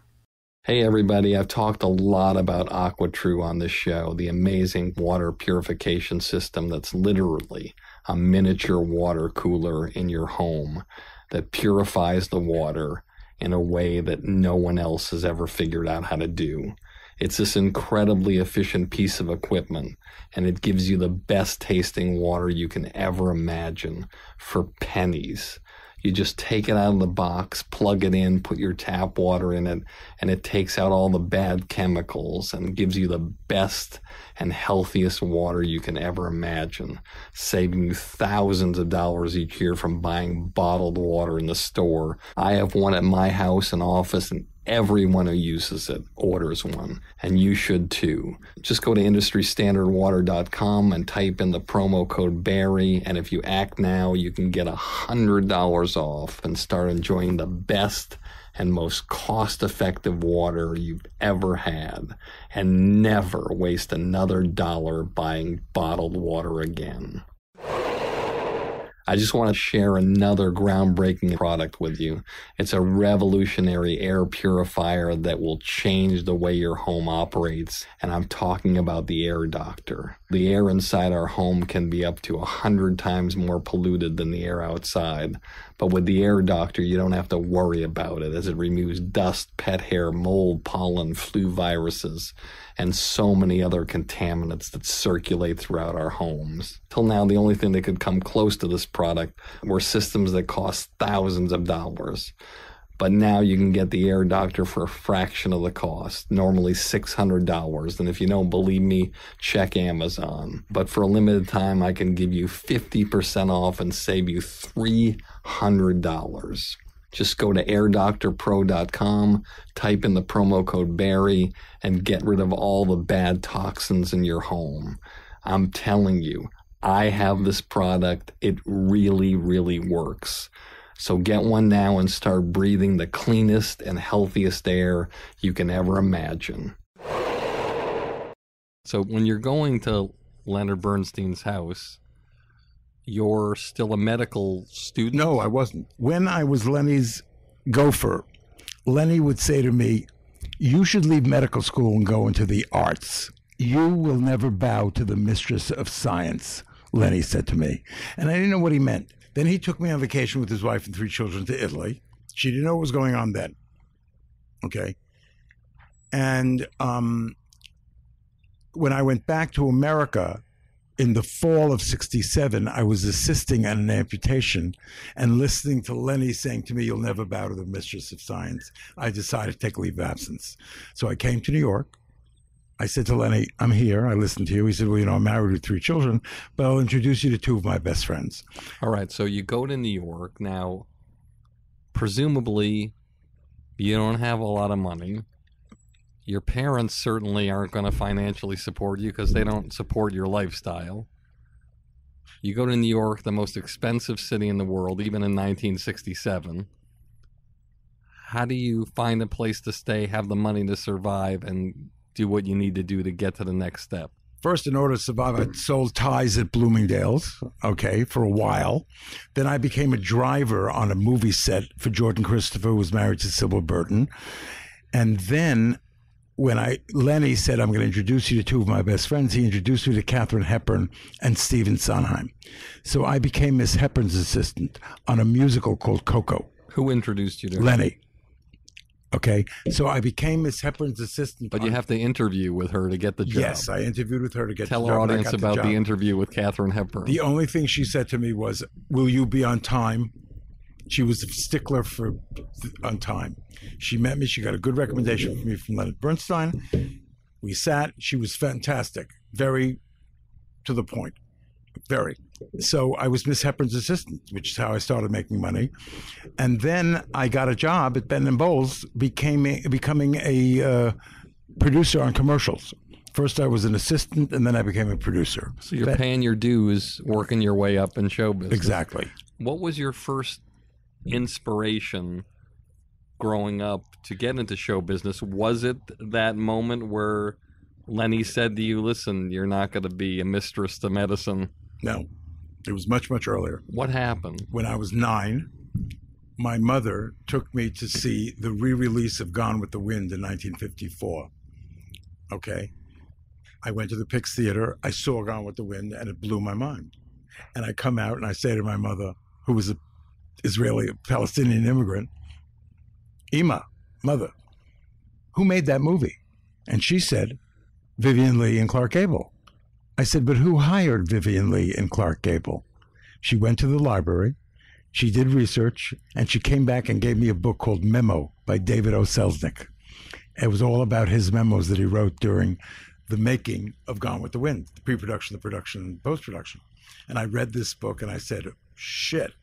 Hey everybody, I've talked a lot about AquaTrue on this show, the amazing water purification system that's literally a miniature water cooler in your home that purifies the water in a way that no one else has ever figured out how to do. It's this incredibly efficient piece of equipment, and it gives you the best tasting water you can ever imagine for pennies. You just take it out of the box, plug it in, put your tap water in it, and it takes out all the bad chemicals and gives you the best and healthiest water you can ever imagine, saving you thousands of dollars each year from buying bottled water in the store. I have one at my house and office, and everyone who uses it orders one, and you should too. Just go to industrystandardwater.com and type in the promo code Barry, and if you act now, you can get $100 off and start enjoying the best and most cost effective water you've ever had, and never waste another dollar buying bottled water again. I just want to share another groundbreaking product with you. It's a revolutionary air purifier that will change the way your home operates. And I'm talking about the Air Doctor. The air inside our home can be up to a hundred times more polluted than the air outside. But with the Air Doctor, you don't have to worry about it as it removes dust, pet hair, mold, pollen, flu viruses, and so many other contaminants that circulate throughout our homes. Till now, the only thing that could come close to this product were systems that cost thousands of dollars. But now you can get the Air Doctor for a fraction of the cost, normally $600. And if you don't believe me, check Amazon. But for a limited time, I can give you 50% off and save you $300. Just go to airdoctorpro.com, type in the promo code Barry, and get rid of all the bad toxins in your home. I'm telling you, I have this product. It really, really works. So get one now and start breathing the cleanest and healthiest air you can ever imagine. So when you're going to Leonard Bernstein's house, you're still a medical student? No, I wasn't. When I was Lenny's gopher, Lenny would say to me, You should leave medical school and go into the arts. You will never bow to the mistress of science, Lenny said to me. And I didn't know what he meant. Then he took me on vacation with his wife and three children to Italy. She didn't know what was going on then. Okay. And um, when I went back to America in the fall of 67, I was assisting at an amputation and listening to Lenny saying to me, You'll never bow to the mistress of science. I decided to take leave of absence. So I came to New York. I said to Lenny, I'm here. I listened to you. He said, Well, you know, I'm married with three children, but I'll introduce you to two of my best friends. All right. So you go to New York. Now, presumably, you don't have a lot of money. Your parents certainly aren't going to financially support you because they don't support your lifestyle. You go to New York, the most expensive city in the world, even in 1967. How do you find a place to stay, have the money to survive, and do what you need to do to get to the next step? First, in order to survive, I sold ties at Bloomingdale's, okay, for a while. Then I became a driver on a movie set for Jordan Christopher, who was married to Sybil Burton. And then when I Lenny said I'm going to introduce you to two of my best friends, he introduced me to Katharine Hepburn and Stephen Sondheim. So I became Miss Hepburn's assistant on a musical called Coco. Who introduced you to? Lenny. Okay, so I became Miss Hepburn's assistant. But you have to interview with her to get the job. Yes, I interviewed with her to get Tell the our job, and I audience about the, job. interview with Katharine Hepburn. The only thing she said to me was, "Will you be on time?" She was a stickler for on time. She met me. She got a good recommendation from me from Leonard Bernstein. We sat. She was fantastic. Very to the point. Very. So I was Miss Hepburn's assistant, which is how I started making money. And then I got a job at Ben and Bowles, became a, becoming a uh, producer on commercials. First, I was an assistant, and then I became a producer. so you're Ben- paying your dues, working your way up in show business. exactly. What was your first inspiration growing up to get into show business? Was it that moment where Lenny said to you, "Listen, you're not going to be a mistress to medicine"? No, it was much, much earlier. What happened? When I was nine, my mother took me to see the re release of Gone with the Wind in 1954. Okay. I went to the Pix Theater. I saw Gone with the Wind, and it blew my mind. And I come out and I say to my mother, who was a Israeli Palestinian immigrant, Ima, mother, who made that movie? And she said, Vivien Leigh and Clark Gable. I said, but who hired Vivien Leigh and Clark Gable? She went to the library, she did research, and she came back and gave me a book called Memo by David O. Selznick. It was all about his memos that he wrote during the making of Gone with the Wind, the pre-production, the production, and post-production. And I read this book and I said, shit,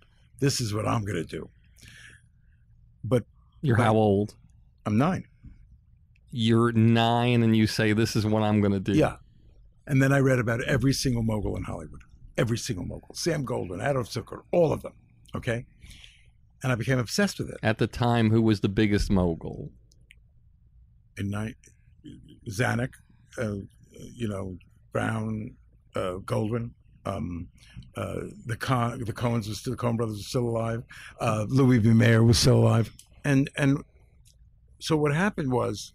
this is what I'm going to do. But You're Right. how old? I'm nine. You're nine and you say, This is what I'm going to do. Yeah. And then I read about every single mogul in Hollywood, every single mogul, Sam Goldwyn, Adolph Zukor, all of them. Okay. And I became obsessed with it. At the time, who was the biggest mogul? In night, Zanuck, uh, you know, Brown, uh, Goldwyn, um, uh, the Con- the Cohns was still the Cohn brothers were still alive. Uh, Louis B. Mayer was still alive, and and so what happened was,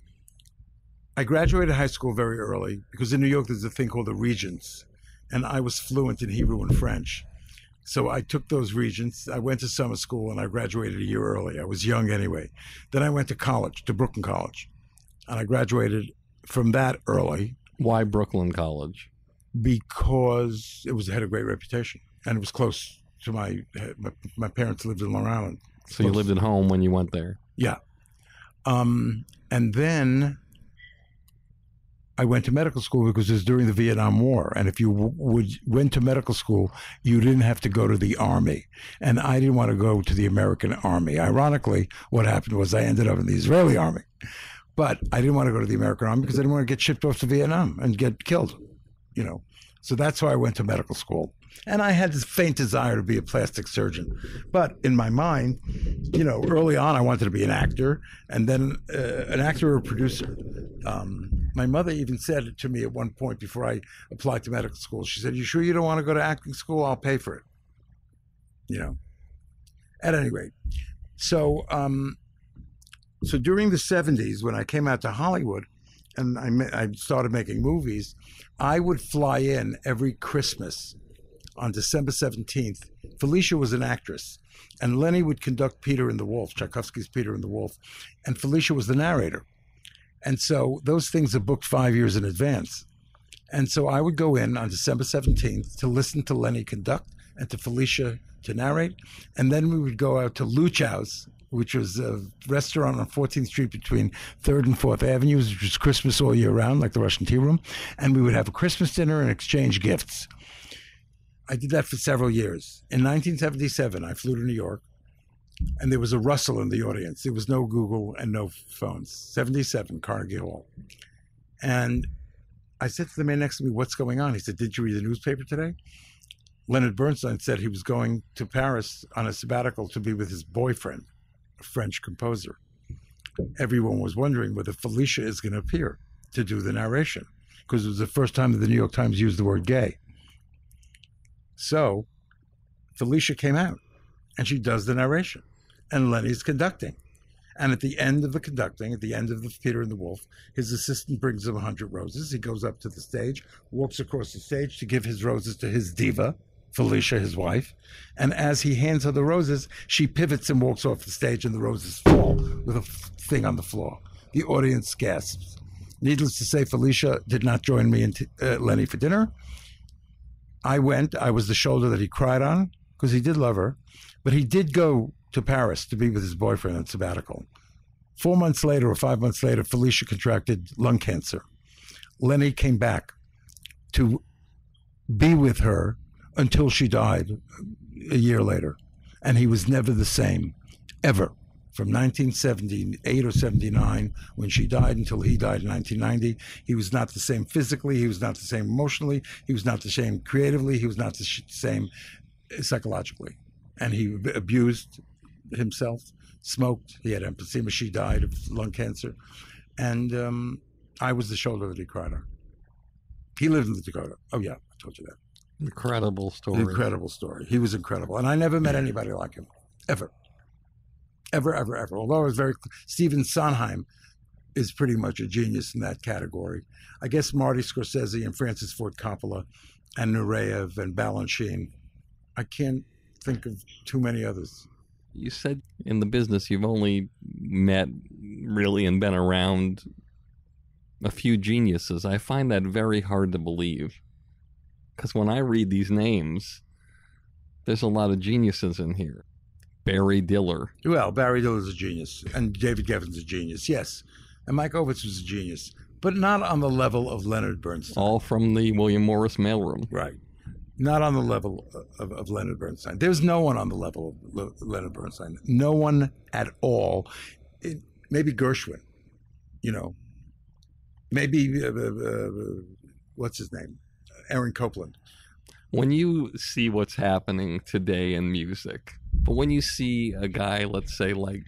I graduated high school very early because in New York there's a thing called the Regents, and I was fluent in Hebrew and French. So I took those regents. I went to summer school and I graduated a year early. I was young anyway. Then I went to college, to Brooklyn College, and I graduated from that early Why Brooklyn College? Because it was had a great reputation and it was close to my my, my parents lived in Long Island. So you lived at home when you went there. Yeah. Um, and then I went to medical school because it was during the Vietnam War. And if you w- would, went to medical school, you didn't have to go to the Army. And I didn't want to go to the American Army. Ironically, what happened was I ended up in the Israeli Army. But I didn't want to go to the American Army because I didn't want to get shipped off to Vietnam and get killed, you know. So that's why I went to medical school. And I had this faint desire to be a plastic surgeon. But in my mind, you know, early on, I wanted to be an actor and then uh, an actor or a producer. Um, my mother even said to me at one point before I applied to medical school, she said, You sure you don't want to go to acting school? I'll pay for it. You know, at any rate. So, um, so during the 70s, when I came out to Hollywood and I, I started making movies, I would fly in every Christmas on December 17th. Felicia was an actress, and Lenny would conduct Peter and the Wolf, Tchaikovsky's Peter and the Wolf, and Felicia was the narrator. And so those things are booked five years in advance. And so I would go in on December 17th to listen to Lenny conduct and to Felicia to narrate. And then we would go out to Luchow's, which was a restaurant on 14th Street between 3rd and 4th Avenues, which was Christmas all year round, like the Russian Tea Room. And we would have a Christmas dinner and exchange gifts. I did that for several years. In 1977, I flew to New York, and there was a rustle in the audience. There was no Google and no phones. 77, Carnegie Hall. And I said to the man next to me, What's going on? He said, Did you read the newspaper today? Leonard Bernstein said he was going to Paris on a sabbatical to be with his boyfriend, a French composer. Everyone was wondering whether Felicia is going to appear to do the narration because it was the first time that the New York Times used the word gay. So Felicia came out and she does the narration, and Lenny's conducting. And at the end of the conducting, at the end of the Peter and the Wolf, his assistant brings him 100 roses. He goes up to the stage, walks across the stage to give his roses to his diva, Felicia, his wife. And as he hands her the roses, she pivots and walks off the stage, and the roses fall with a thing on the floor. The audience gasps. Needless to say, Felicia did not join me and t- uh, Lenny for dinner. I went. I was the shoulder that he cried on because he did love her, but he did go to Paris to be with his boyfriend on sabbatical. Four months later, or five months later, Felicia contracted lung cancer. Lenny came back to be with her until she died a year later, and he was never the same, ever. From 1978 or 79, when she died, until he died in 1990, he was not the same physically, he was not the same emotionally, he was not the same creatively, he was not the same psychologically. And he abused himself, smoked, he had emphysema, she died of lung cancer. And um, I was the shoulder that he cried on. He lived in the Dakota. Oh, yeah, I told you that. Incredible story. Incredible story. He was incredible. And I never met anybody like him, ever. Ever, ever, ever. Although I was very, Stephen Sondheim is pretty much a genius in that category. I guess Marty Scorsese and Francis Ford Coppola and Nureyev and Balanchine. I can't think of too many others. You said in the business you've only met really and been around a few geniuses. I find that very hard to believe. Because when I read these names, there's a lot of geniuses in here. Barry Diller. Well, Barry Diller is a genius, and David Geffen's a genius, yes. And Mike Ovitz was a genius, but not on the level of Leonard Bernstein. All from the William Morris mailroom. Right. Not on the level of, of Leonard Bernstein. There's no one on the level of Le- Leonard Bernstein. No one at all. It, maybe Gershwin, you know, maybe uh, uh, uh, what's his name, Aaron Copland. When you see what's happening today in music, but when you see a guy, let's say like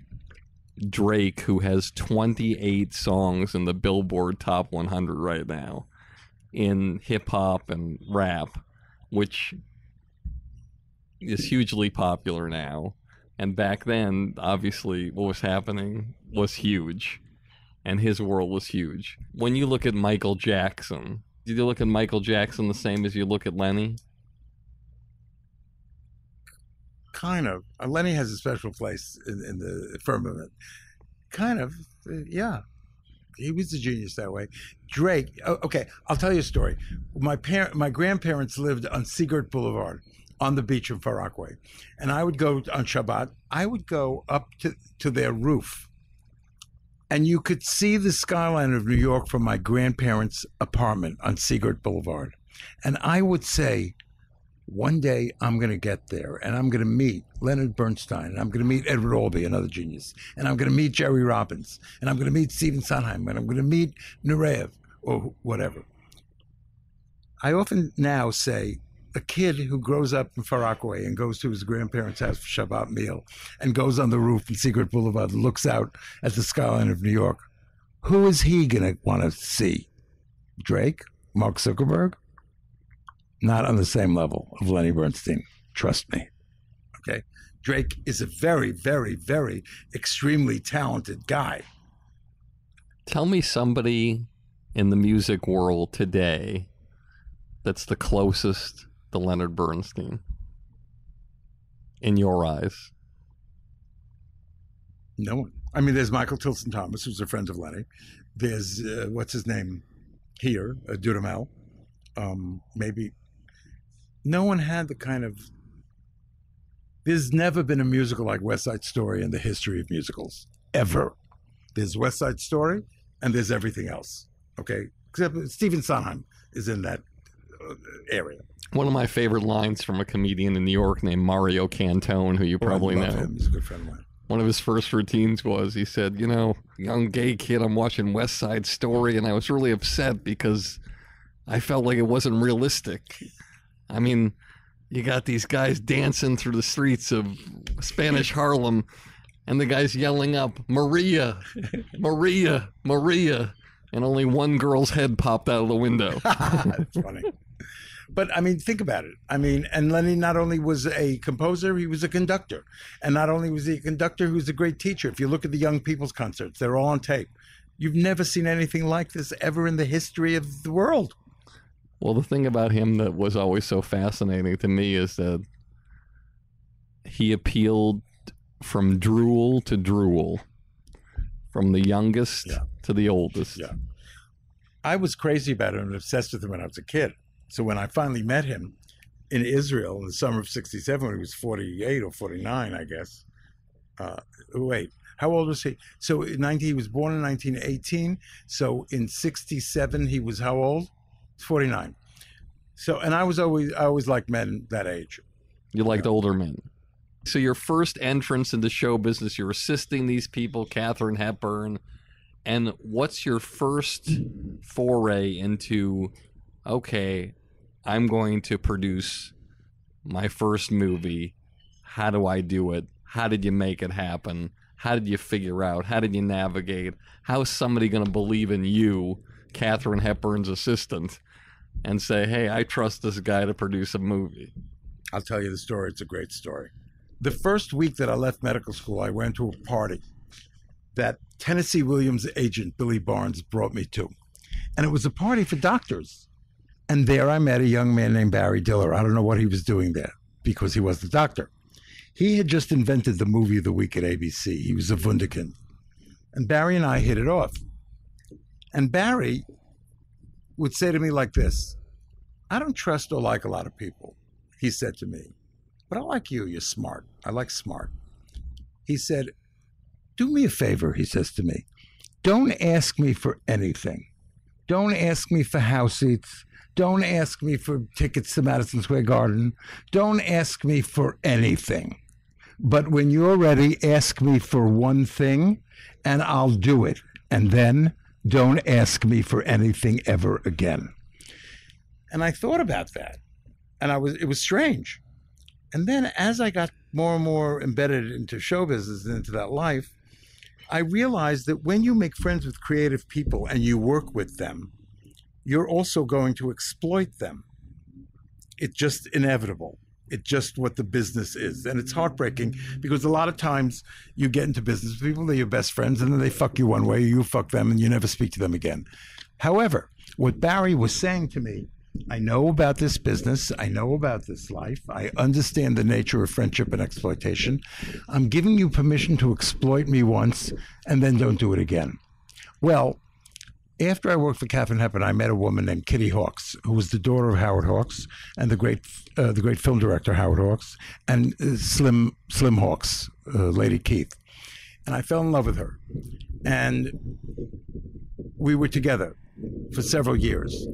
Drake, who has 28 songs in the Billboard Top 100 right now in hip hop and rap, which is hugely popular now. And back then, obviously, what was happening was huge, and his world was huge. When you look at Michael Jackson, did you look at Michael Jackson the same as you look at Lenny? Kind of. Uh, Lenny has a special place in, in the firmament. Kind of, uh, yeah. He was a genius that way. Drake. Oh, okay, I'll tell you a story. My parent, my grandparents lived on Seagirt Boulevard, on the beach in Far Rockaway, and I would go on Shabbat. I would go up to to their roof, and you could see the skyline of New York from my grandparents' apartment on Seagirt Boulevard, and I would say, one day I'm going to get there and I'm going to meet Leonard Bernstein and I'm going to meet Edward Albee, another genius, and I'm going to meet Jerry Robbins and I'm going to meet Stephen Sondheim and I'm going to meet Nureyev or whatever. I often now say a kid who grows up in Far Rockaway and goes to his grandparents' house for Shabbat meal and goes on the roof in Seagirt Boulevard and looks out at the skyline of New York, who is he going to want to see? Drake? Mark Zuckerberg? not on the same level of Lenny Bernstein. Trust me. Okay. Drake is a very, very, very extremely talented guy. Tell me somebody in the music world today that's the closest to Leonard Bernstein in your eyes. No one. I mean, there's Michael Tilson Thomas, who's a friend of Lenny. There's, uh, what's his name here, uh, Dudamel. Um, maybe no one had the kind of there's never been a musical like West Side Story in the history of musicals ever. There's West Side Story and there's everything else. Okay, except Stephen Sondheim is in that Uh, area. One of my favorite lines from a comedian in New York named Mario Cantone, who you probably know. Him. He's a good friend of mine. One of his first routines was he said, You know, young gay kid, I'm watching West Side Story, and I was really upset because I felt like it wasn't realistic. I mean, you got these guys dancing through the streets of Spanish Harlem, and the guy's yelling up, Maria, Maria, Maria. And only one girl's head popped out of the window. That's funny. But I mean, think about it. I mean, and Lenny not only was a composer, he was a conductor. And not only was he a conductor, he was a great teacher. If you look at the Young People's concerts, they're all on tape. You've never seen anything like this ever in the history of the world. Well, the thing about him that was always so fascinating to me is that he appealed from drool to drool, from the youngest Yeah. to the oldest. Yeah. I was crazy about him and obsessed with him when I was a kid. So when I finally met him in Israel in the summer of 67, when he was 48 or 49, I guess. Uh, wait, how old was he? So in 19, he was born in 1918. So in 67, he was how old? 49. So, and I was always, I always liked men that age. You liked older men. So your first entrance into show business, you're assisting these people, Katharine Hepburn, and what's your first foray into? Okay, I'm going to produce my first movie. How do I do it? How did you make it happen? How did you figure out? How did you navigate? How is somebody going to believe in you, Katharine Hepburn's assistant, and say, "Hey, I trust this guy to produce a movie"? I'll tell you the story. It's a great story. The first week that I left medical school, I went to a party that Tennessee Williams agent Billy Barnes brought me to. And it was a party for doctors. And there I met a young man named Barry Diller. I don't know what he was doing there because he was the doctor. He had just invented the movie of the week at ABC. He was a Wunderkind. And Barry and I hit it off. And Barry would say to me like this I don't trust or like a lot of people, he said to me. But I like you. You're smart. I like smart. He said, Do me a favor, he says to me. Don't ask me for anything. Don't ask me for house seats. Don't ask me for tickets to Madison Square Garden. Don't ask me for anything. But when you're ready, ask me for one thing, and I'll do it. And then don't ask me for anything ever again. And I thought about that. And I was it was strange. And then as I got more and more embedded into show business and into that life, I realized that when you make friends with creative people and you work with them, you're also going to exploit them. It's just inevitable. It's just what the business is. And it's heartbreaking because a lot of times you get into business with people, they're your best friends, and then they fuck you one way, you fuck them, and you never speak to them again. However, what Barry was saying to me, I know about this business. I know about this life. I understand the nature of friendship and exploitation. I'm giving you permission to exploit me once and then don't do it again. Well, after I worked for Katharine Hepburn, I met a woman named Kitty Hawks, who was the daughter of Howard Hawks and the great, uh, the great film director Howard Hawks, and uh, Slim Slim Hawks, uh, Lady Keith. And I fell in love with her, and we were together for several years.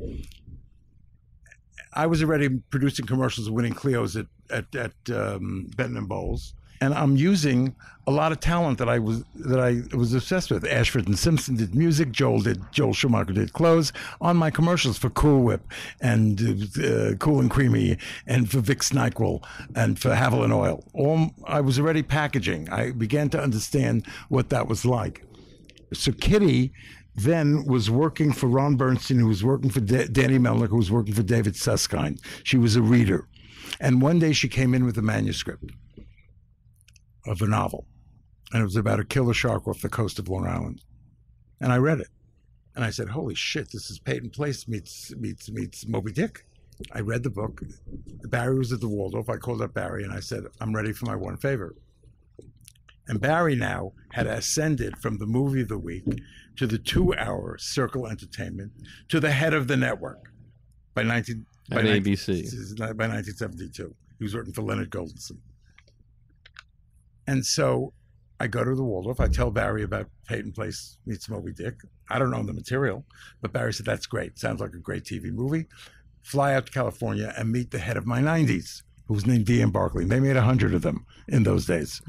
I was already producing commercials, winning Clio's at at, at um, Benton and Bowles, and I'm using a lot of talent that I was that I was obsessed with. Ashford and Simpson did music. Joel did Joel Schumacher did clothes on my commercials for Cool Whip and uh, Cool and Creamy and for Vicks Nyquil and for Havoline Oil. All I was already packaging. I began to understand what that was like. So Kitty then was working for Ron Bernstein, who was working for D- Danny Melnick, who was working for David Susskind. She was a reader. And one day she came in with a manuscript of a novel. And it was about a killer shark off the coast of Long Island. And I read it. And I said, Holy shit, this is Peyton Place meets meets meets Moby Dick. I read the book. Barry was at the Waldorf. I called up Barry and I said, I'm ready for my one favor. And Barry now had ascended from the movie of the week to the two hour Circle Entertainment to the head of the network by 19 by 19 ABC. by 1972. He was working for Leonard Goldenson. And so I go to the Waldorf. I tell Barry about Peyton Place meets Moby Dick. I don't own the material, but Barry said, That's great. Sounds like a great TV movie. Fly out to California and meet the head of my 90s, who was named Dean Barkley. They made a 100 of them in those days.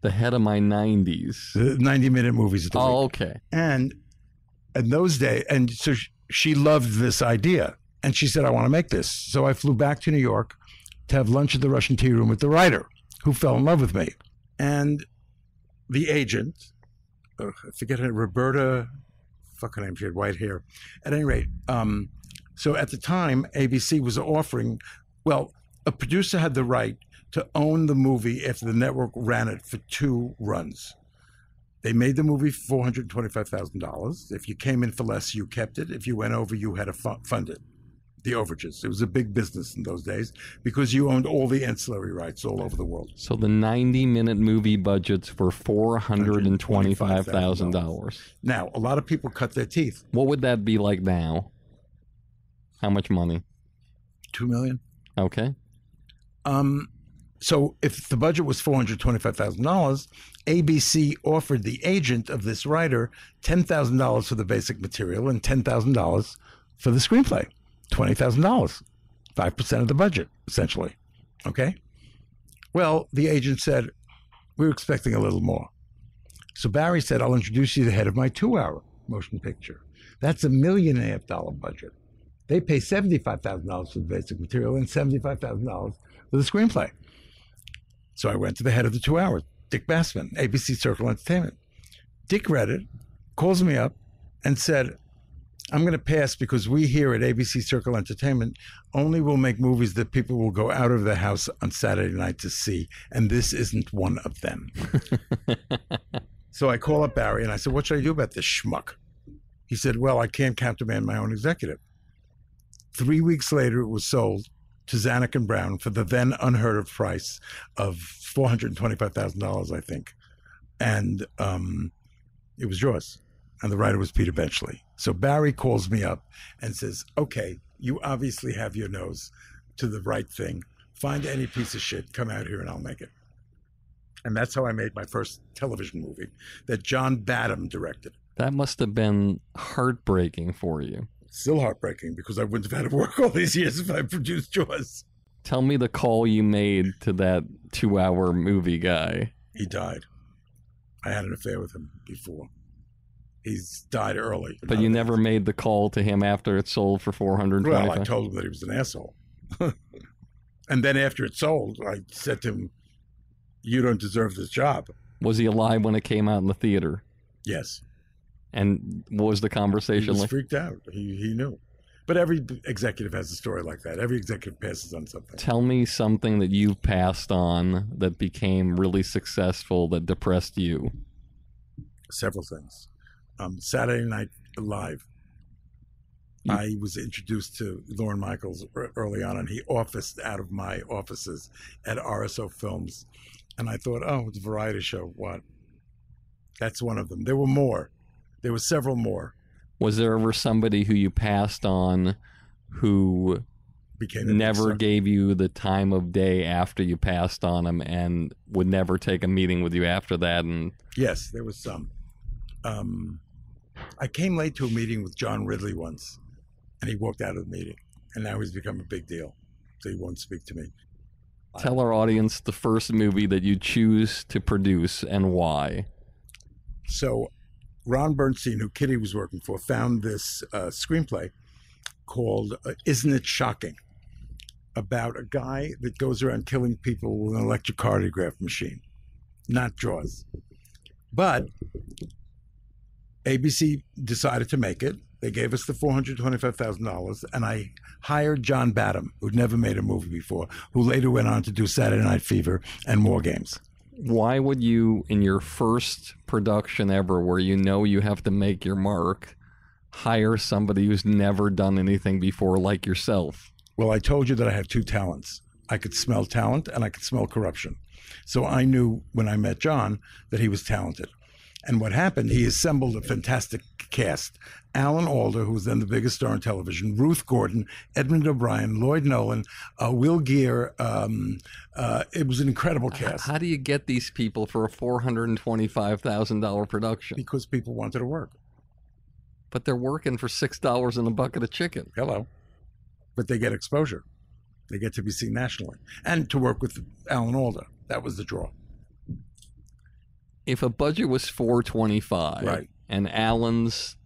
The head of my 90s. The 90 minute movies. At the Oh, week. okay. And in those days, and so sh- she loved this idea. And she said, I want to make this. So I flew back to New York to have lunch at the Russian tea room with the writer who fell in love with me. And the agent, ugh, I forget her, Roberta, fuck her name, she had white hair. At any rate, um, so at the time, ABC was offering, well, a producer had the right to own the movie after the network ran it for two runs. They made the movie four hundred twenty-five thousand dollars. If you came in for less, you kept it. If you went over, you had to fund it. The overages. It was a big business in those days because you owned all the ancillary rights all over the world. So the 90 minute movie budgets for $425,000. Now, a lot of people cut their teeth. What would that be like now? How much money? Two million. Okay. Um, so if the budget was four hundred twenty-five thousand dollars, ABC offered the agent of this writer ten thousand dollars for the basic material and ten thousand dollars for the screenplay. Twenty thousand dollars, five percent of the budget, essentially. Okay. Well, the agent said we were expecting a little more. So Barry said, "I'll introduce you to the head of my two-hour motion picture. That's a million and a half dollar budget. They pay seventy-five thousand dollars for the basic material and seventy-five thousand dollars for the screenplay." So I went to the head of the two hours, Dick Bassman, ABC Circle Entertainment. Dick read it, calls me up, and said, I'm going to pass because we here at ABC Circle Entertainment only will make movies that people will go out of their house on Saturday night to see, and this isn't one of them. so I call up Barry and I said, What should I do about this schmuck? He said, Well, I can't countermand my own executive. Three weeks later, it was sold to Zanuck and Brown for the then unheard of price of four hundred twenty-five thousand dollars, I think, and um, it was yours. And the writer was Peter Benchley. So Barry calls me up and says, "Okay, you obviously have your nose to the right thing. Find any piece of shit, come out here, and I'll make it." And that's how I made my first television movie that John Badham directed. That must have been heartbreaking for you. Still heartbreaking because I wouldn't have had to work all these years if I produced Jaws. Tell me the call you made to that two hour movie guy. He died. I had an affair with him before. He's died early. But you never made the call to him after it sold for four hundred Well, I told him that he was an asshole. and then after it sold, I said to him, You don't deserve this job. was he alive when it came out in the theater? Yes. And what was the conversation He was like? freaked out. He, he knew. But every executive has a story like that. Every executive passes on something. Tell me something that you passed on that became really successful that depressed you. Several things. Um, Saturday Night Live. You- I was introduced to Lorne Michaels early on, and he officed out of my offices at RSO Films. And I thought, oh, it's a variety show. What? That's one of them. There were more. There were several more. Was there ever somebody who you passed on who Became never star. gave you the time of day after you passed on him and would never take a meeting with you after that? And Yes, there was some. Um, I came late to a meeting with John Ridley once, and he walked out of the meeting, and now he's become a big deal. So he won't speak to me. tell our audience the first movie that you choose to produce and why. So Ron Bernstein, who Kitty was working for, found this uh, screenplay called uh, "Isn't It Shocking?" about a guy that goes around killing people with an electrocardiograph machine, not Jaws. But ABC decided to make it. They gave us the four hundred twenty-five thousand dollars, and I hired John Badham, who'd never made a movie before, who later went on to do Saturday Night Fever and War Games. Why would you, in your first production ever, where you know you have to make your mark, hire somebody who's never done anything before, like yourself? Well, I told you that I had two talents. I could smell talent and I could smell corruption. So I knew when I met John that he was talented. And what happened, he assembled a fantastic cast. Alan Alda, who was then the biggest star on television, Ruth Gordon, Edmund O'Brien, Lloyd Nolan, uh, Will Geer. Um, uh, it was an incredible cast How do you get these people for a four hundred and twenty-five thousand dollar production? because people wanted to work. But they're working for six dollars in a bucket of chicken. Hello. But they get exposure. They get to be seen nationally. And to work with Alan Alda. That was the draw. If a budget was four twenty-five, Right. and Alan's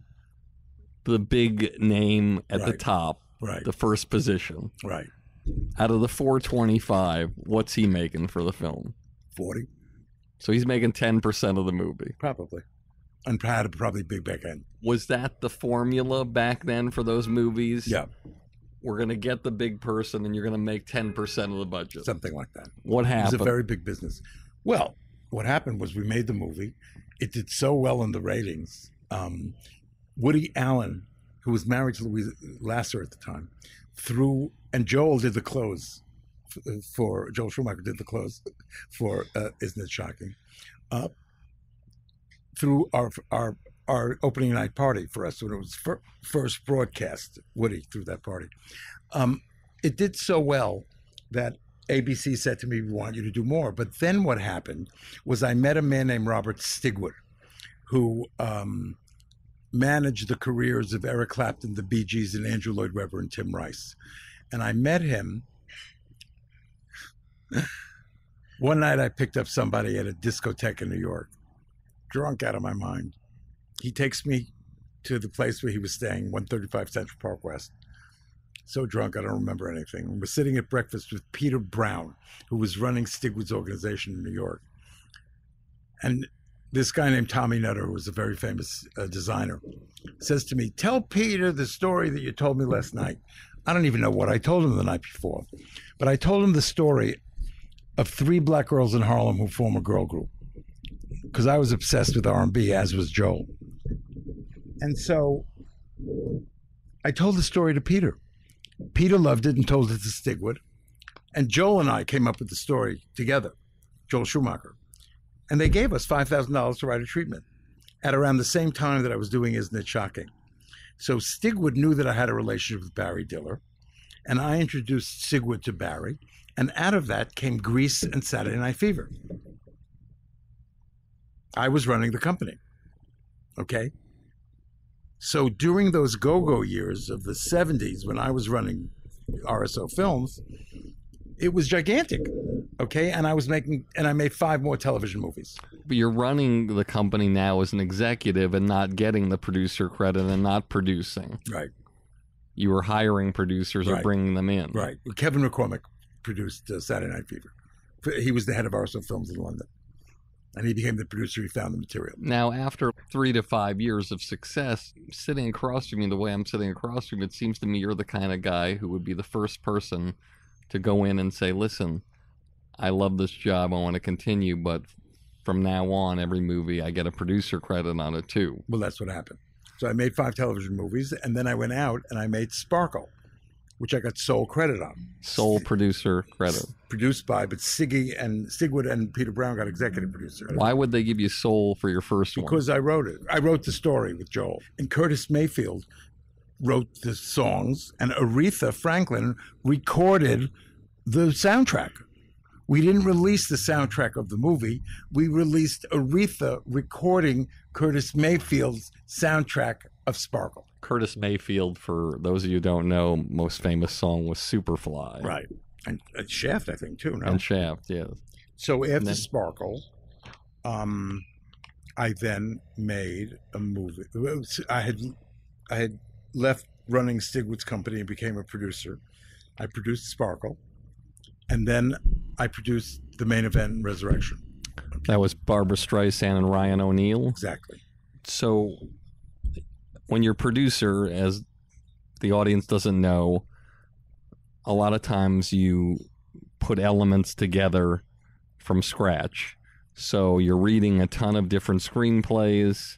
the big name at the top, Right. the first position. Right. Out of the 425, what's he making for the film? 40. So he's making 10% of the movie. Probably. And had a probably big back end. Was that the formula back then for those movies? Yeah, We're going to get the big person and you're going to make 10% of the budget. something like that. what It was happened? a very big business. Well, what happened was we made the movie. It did so well in the ratings. Um, Woody Allen, who was married to Louise Lasser at the time, threw and Joel did the clothes f- for Joel Schumacher did the clothes for uh, Isn't It Shocking? Uh, through our our our opening night party for us when it was fir- first broadcast. Woody threw that party. Um, it did so well that ABC said to me, "We want you to do more." But then what happened was I met a man named Robert Stigwood, who um, managed the careers of Eric Clapton, the Bee Gees, and Andrew Lloyd Webber and Tim Rice. And I met him. One night I picked up somebody at a discotheque in New York, drunk out of my mind. He takes me to the place where he was staying, 135 Central Park West. So drunk, I don't remember anything. We're sitting at breakfast with Peter Brown, who was running Stigwood's organization in New York. And this guy named Tommy Nutter, who was a very famous uh, designer, says to me, Tell Peter the story that you told me last night. I don't even know what I told him the night before, but I told him the story of three black girls in Harlem who form a girl group because I was obsessed with R&B, as was Joel. And so I told the story to Peter. Peter loved it and told it to Stigwood. And Joel and I came up with the story together, Joel Schumacher. And they gave us $5,000 to write a treatment at around the same time that I was doing Isn't It Shocking? So Stigwood knew that I had a relationship with Barry Diller. And I introduced Stigwood to Barry. And out of that came Grease and Saturday Night Fever. I was running the company. Okay. So during those go go years of the 70s, when I was running RSO Films, it was gigantic. Okay. And I was making, and I made five more television movies. But you're running the company now as an executive and not getting the producer credit and not producing. Right. You were hiring producers or bringing them in. Right. Kevin McCormick produced uh, Saturday Night Fever. He was the head of RSO Films in London. And he became the producer. He found the material. Now, after three to five years of success, sitting across from you, the way I'm sitting across from you, it seems to me you're the kind of guy who would be the first person to go in and say, listen, I love this job. I want to continue, but from now on, every movie I get a producer credit on it too. Well, that's what happened. So I made five television movies, and then I went out and I made Sparkle, which I got sole credit on. Sole producer credit. Produced by, but Siggy and Stigwood and Peter Brown got executive producer. Why would they give you sole for your first one? Because I wrote it. I wrote the story with Joel. And Curtis Mayfield wrote the songs, and Aretha Franklin recorded the soundtrack. We didn't release the soundtrack of the movie. We released Aretha recording Curtis Mayfield's soundtrack of Sparkle. Curtis Mayfield, for those of you who don't know, most famous song was Superfly. Right. And, and Shaft, I think, too. No? And Shaft, yeah. So after then- Sparkle, um, I then made a movie. I had I had left running Stigwood's company and became a producer. I produced Sparkle, and then I produced the main event, Resurrection. That was Barbra Streisand and Ryan O'Neal. Exactly. So, when you're producer, as the audience doesn't know, a lot of times you put elements together from scratch. So you're reading a ton of different screenplays,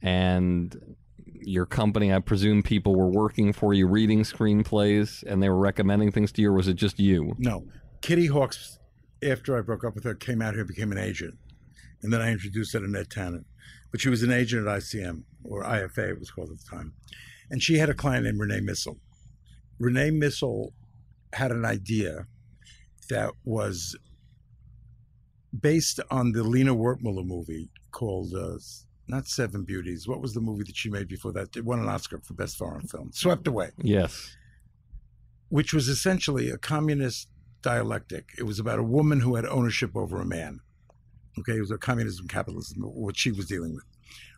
and your company, I presume people were working for you reading screenplays and they were recommending things to you, or was it just you? No, Kitty Hawks. After I broke up with her, came out here, became an agent, and then I introduced her to Ned Tanen. But she was an agent at ICM or IFA, it was called at the time, and she had a client named Renee Missel. Renee Missel had an idea that was based on the Lina Wertmuller movie called uh, not Seven Beauties. What was the movie that she made before that? It won an Oscar for Best Foreign Film. Swept Away Yes. which was essentially a communist dialectic. It was about a woman who had ownership over a man. Okay, it was a communism capitalism, what she was dealing with.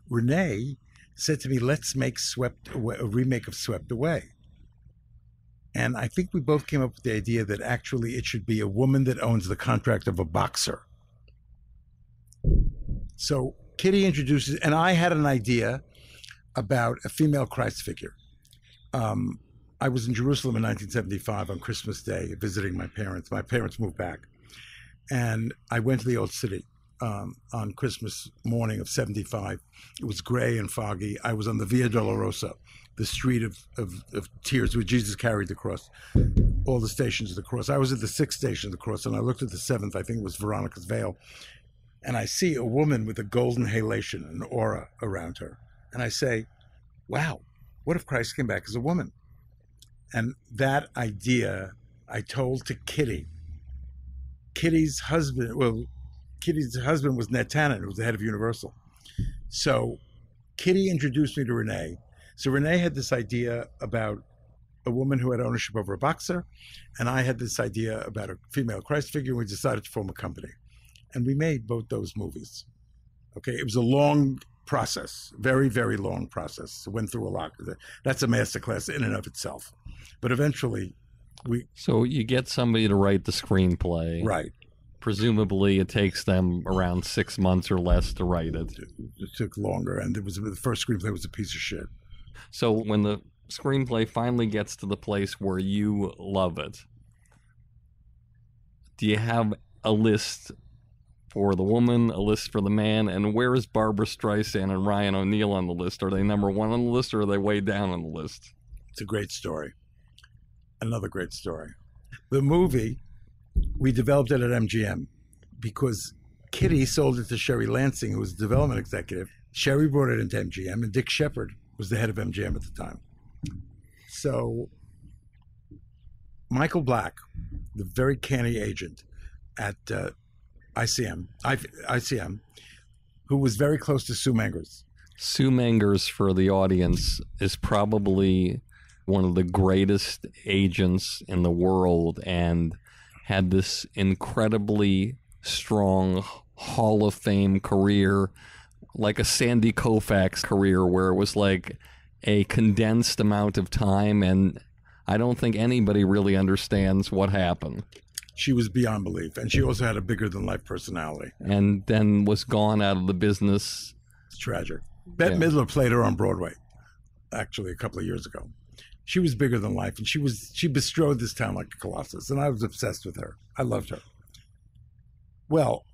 Renee said to me, "Let's make Swept Away, a remake of Swept Away." And I think we both came up with the idea that actually it should be a woman that owns the contract of a boxer. So Kitty introduces, and I had an idea about a female Christ figure. Um, I was in Jerusalem in 1975 on Christmas Day visiting my parents. My parents moved back. And I went to the old city um, on Christmas morning of 75. It was gray and foggy. I was on the Via Dolorosa, the street of, of, of tears where Jesus carried the cross, all the stations of the cross. I was at the sixth station of the cross and I looked at the seventh. I think it was Veronica's Veil. And I see a woman with a golden halation, an aura around her. And I say, wow, what if Christ came back as a woman? And that idea I told to Kitty. Kitty's husband, well, Kitty's husband was Ned Tanen, who was the head of Universal. So Kitty introduced me to Renee. So Renee had this idea about a woman who had ownership over a boxer, and I had this idea about a female Christ figure, and we decided to form a company. And we made both those movies. Okay, it was a long process, very, very long process. It went through a lot. That's a masterclass in and of itself. But eventually, we So you get somebody to write the screenplay. right. Presumably, it takes them around six months or less to write it. It took longer, and it was the first screenplay was a piece of shit. So when the screenplay finally gets to the place where you love it, do you have a list for the woman, a list for the man, and where is Barbra Streisand and Ryan O'Neal on the list? Are they number one on the list, or are they way down on the list? It's a great story. Another great story. The movie, we developed it at MGM because Kitty sold it to Sherry Lansing, who was the development executive. Sherry brought it into MGM, and Dick Shepherd was the head of MGM at the time. So, Michael Black, the very canny agent at uh, ICM, I, ICM, who was very close to Sue Mengers. Sue Mengers, for the audience, is probably one of the greatest agents in the world and had this incredibly strong Hall of Fame career, like a Sandy Koufax career, where it was like a condensed amount of time, and I don't think anybody really understands what happened. She was beyond belief, and she also had a bigger than life personality. And then was gone out of the business. It's tragic. Bette Yeah. Midler played her on Broadway, actually a couple of years ago. She was bigger than mm. life, and she was she bestrode this town like a colossus, and I was obsessed with her. I loved her. Well,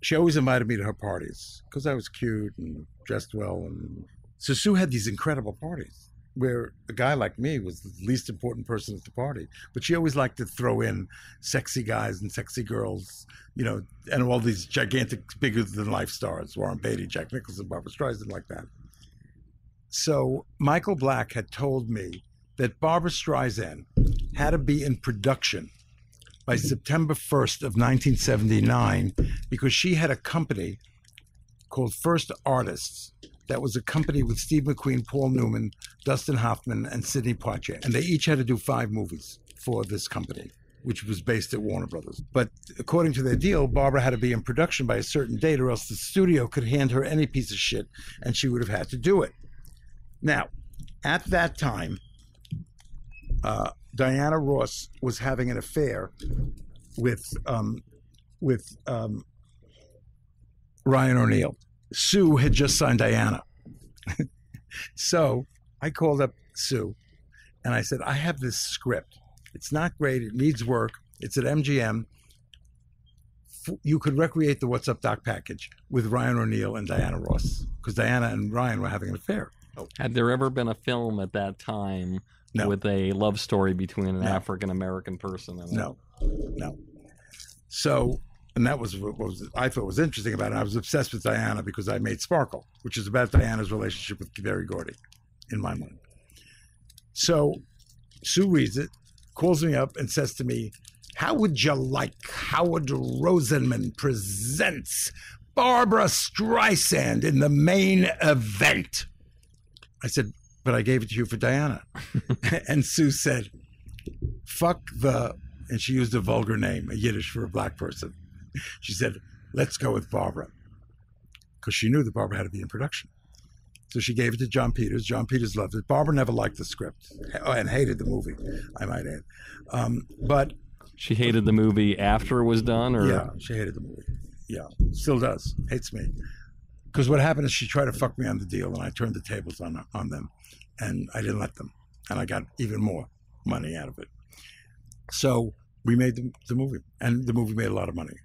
she always invited me to her parties because I was cute and dressed well, and so Sue had these incredible parties where a guy like me was the least important person at the party, but she always liked to throw in sexy guys and sexy girls, you know, and all these gigantic, bigger than life stars, Warren Beatty, Jack Nicholson, Barbra Streisand, like that. So Michael Black had told me that Barbra Streisand had to be in production by September 1st of 1979 because she had a company called First Artists that was a company with Steve McQueen, Paul Newman, Dustin Hoffman, and Sidney Poitier. And they each had to do five movies for this company, which was based at Warner Brothers. But according to their deal, Barbra had to be in production by a certain date, or else the studio could hand her any piece of shit and she would have had to do it. Now, at that time, uh, Diana Ross was having an affair with um, with um, Ryan O'Neal. Sue had just signed Diana, so I called up Sue, and I said, "I have this script. It's not great. It needs work. It's at MGM. You could recreate the What's Up Doc package with Ryan O'Neal and Diana Ross because Diana and Ryan were having an affair. Had there ever been a film at that time No. with a love story between an No. African American person? It? No, no. So, and that was what was I thought was interesting about it. I was obsessed with Diana because I made Sparkle, which is about Diana's relationship with Berry Gordy, in my mind. So, Sue reads it, calls me up, and says to me, "How would you like Howard Rosenman presents Barbra Streisand in the main event?" I said, "But I gave it to you for Diana," and Sue said, "Fuck the." and she used a vulgar name, a Yiddish for a black person. She said, "Let's go with Barbra," because she knew that Barbra had to be in production. So she gave it to Jon Peters. Jon Peters loved it. Barbra never liked the script and hated the movie, I might add. Um, but She hated the movie after it was done, or yeah, she hated the movie. Yeah, still does. Hates me. Because what happened is she tried to fuck me on the deal, and I turned the tables on on them, and I didn't let them, and I got even more money out of it. So we made the, the movie, and the movie made a lot of money.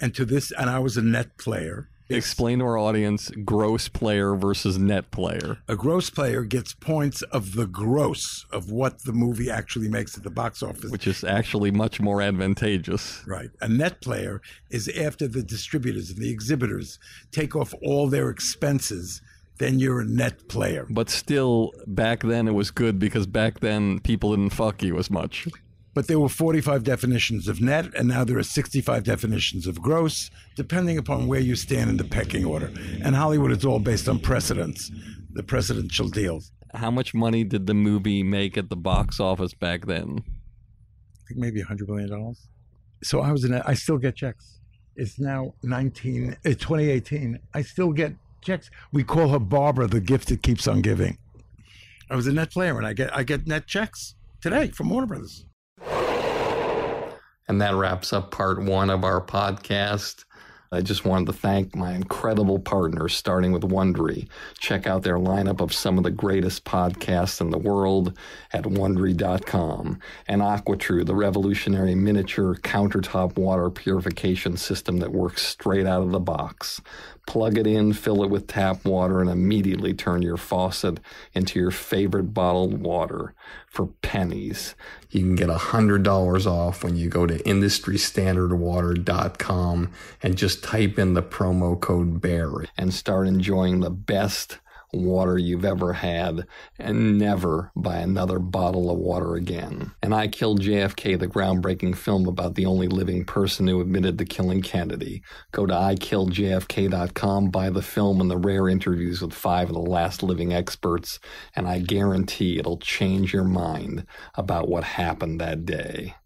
And to this, and I was a net player. Explain to our audience gross player versus net player. A gross player gets points of the gross of what the movie actually makes at the box office. which is actually much more advantageous. Right. A net player is after the distributors and the exhibitors take off all their expenses, then you're a net player. But still, back then it was good because back then people didn't fuck you as much. But there were 45 definitions of net, and now there are 65 definitions of gross, depending upon where you stand in the pecking order. And Hollywood is all based on precedents, the precedential deals. How much money did the movie make at the box office back then? I think maybe $100 million. So I was in, a, I still get checks. It's now 19, uh, 2018. I still get checks. We call her Barbra, the gift that keeps on giving. I was a net player, and I get I get net checks today from Warner Brothers. And that wraps up part one of our podcast. I just wanted to thank my incredible partners, starting with Wondery. Check out their lineup of some of the greatest podcasts in the world at Wondery.com. And AquaTrue, the revolutionary miniature countertop water purification system that works straight out of the box. Plug it in, fill it with tap water, and immediately turn your faucet into your favorite bottled water for pennies. You can get $100 off when you go to industrystandardwater.com and just type in the promo code BEAR and start enjoying the best water you've ever had and never buy another bottle of water again. And I Killed JFK, the groundbreaking film about the only living person who admitted to killing Kennedy. Go to ikilledjfk.com, buy the film and the rare interviews with five of the last living experts, and I guarantee it'll change your mind about what happened that day.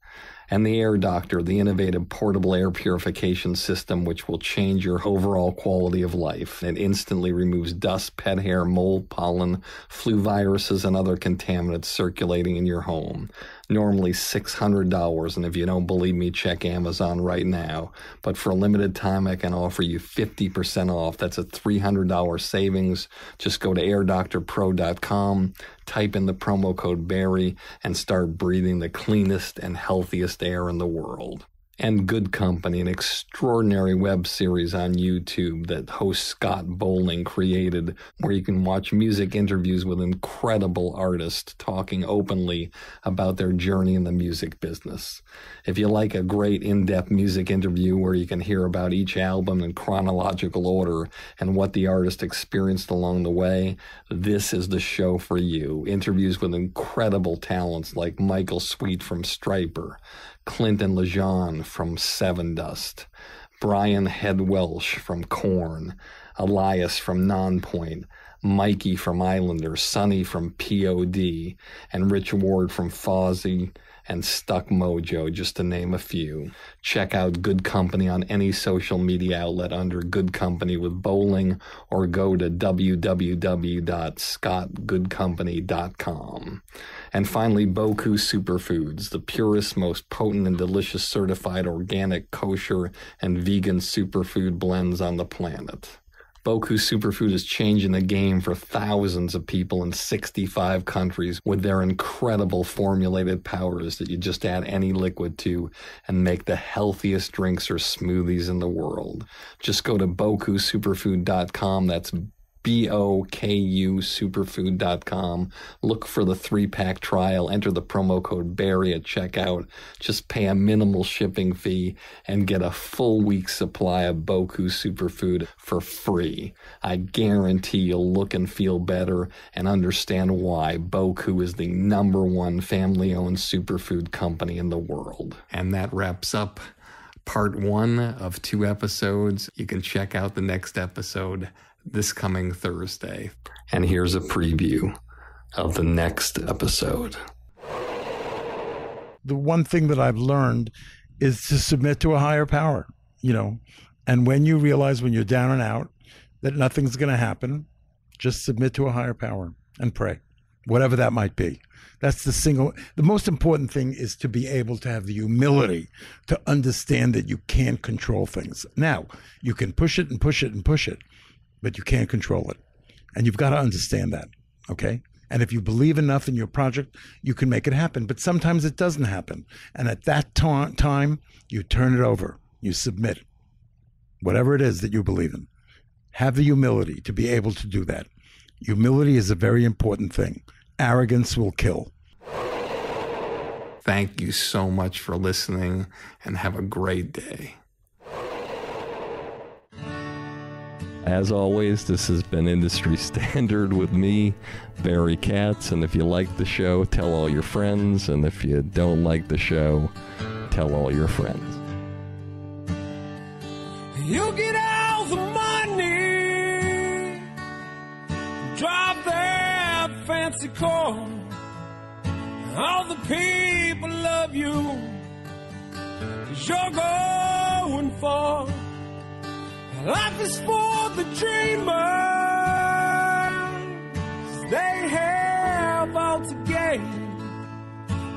And the Air Doctor, the innovative portable air purification system which will change your overall quality of life. It instantly removes dust, pet hair, mold, pollen, flu viruses, and other contaminants circulating in your home normally $600. And if you don't believe me, check Amazon right now. But for a limited time, I can offer you 50% off. That's a $300 savings. Just go to airdoctorpro.com, type in the promo code Barry, and start breathing the cleanest and healthiest air in the world and Good Company, an extraordinary web series on YouTube that host Scott Bowling created, where you can watch music interviews with incredible artists talking openly about their journey in the music business. If you like a great in depth music interview where you can hear about each album in chronological order and what the artist experienced along the way, this is the show for you. Interviews with incredible talents like Michael Sweet from Stryper, Clinton Lejeune from Sevendust, Brian Head Welch from Korn, Elias from Nonpoint, Mikey from Islander, Sonny from POD, and Rich Ward from Fozzy and Stuck Mojo, just to name a few. Check out Good Company on any social media outlet under Good Company with Bowling or go to www.scottgoodcompany.com. And finally, Boku Superfoods, the purest, most potent, and delicious certified organic, kosher, and vegan superfood blends on the planet. Boku Superfood is changing the game for thousands of people in 65 countries with their incredible formulated powders that you just add any liquid to and make the healthiest drinks or smoothies in the world. Just go to bokusuperfood.com. That's B-O-K-U superfood.com. Look for the three-pack trial. Enter the promo code Barry at checkout. Just pay a minimal shipping fee and get a full week's supply of Boku superfood for free. I guarantee you'll look and feel better and understand why Boku is the number one family-owned superfood company in the world. And that wraps up part one of two episodes. You can check out the next episode this coming Thursday. And here's a preview of the next episode. The one thing that I've learned is to submit to a higher power, you know. And when you realize when you're down and out that nothing's going to happen, just submit to a higher power and pray, whatever that might be. That's the single, the most important thing is to be able to have the humility to understand that you can't control things. Now, you can push it and push it and push it, but you can't control it. And you've got to understand that. Okay. And if you believe enough in your project, you can make it happen. But sometimes it doesn't happen. And at that ta- time, you turn it over, you submit, whatever it is that you believe in. Have the humility to be able to do that. Humility is a very important thing. Arrogance will kill. Thank you so much for listening and have a great day. As always, this has been Industry Standard with me, Barry Katz. And if you like the show, tell all your friends. And if you don't like the show, tell all your friends. You get all the money, drive that fancy car. All the people love you, cause you're going far. Life is for the dreamers. They have all to gain.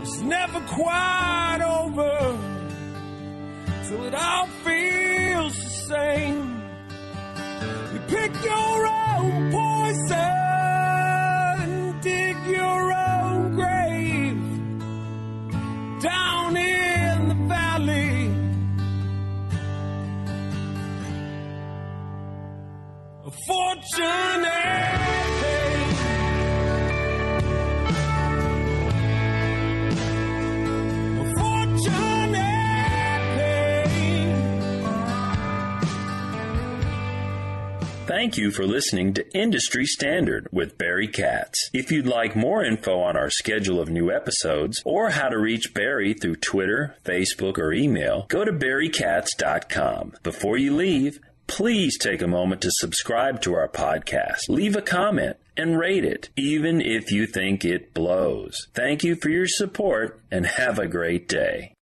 It's never quite over till it all feels the same. You pick your own poison, dig your own grave down Thank you for listening to Industry Standard with Barry Katz. If you'd like more info on our schedule of new episodes or how to reach Barry through Twitter, Facebook, or email, go to barrykatz.com. Before you leave, please take a moment to subscribe to our podcast, leave a comment, and rate it, even if you think it blows. Thank you for your support and have a great day.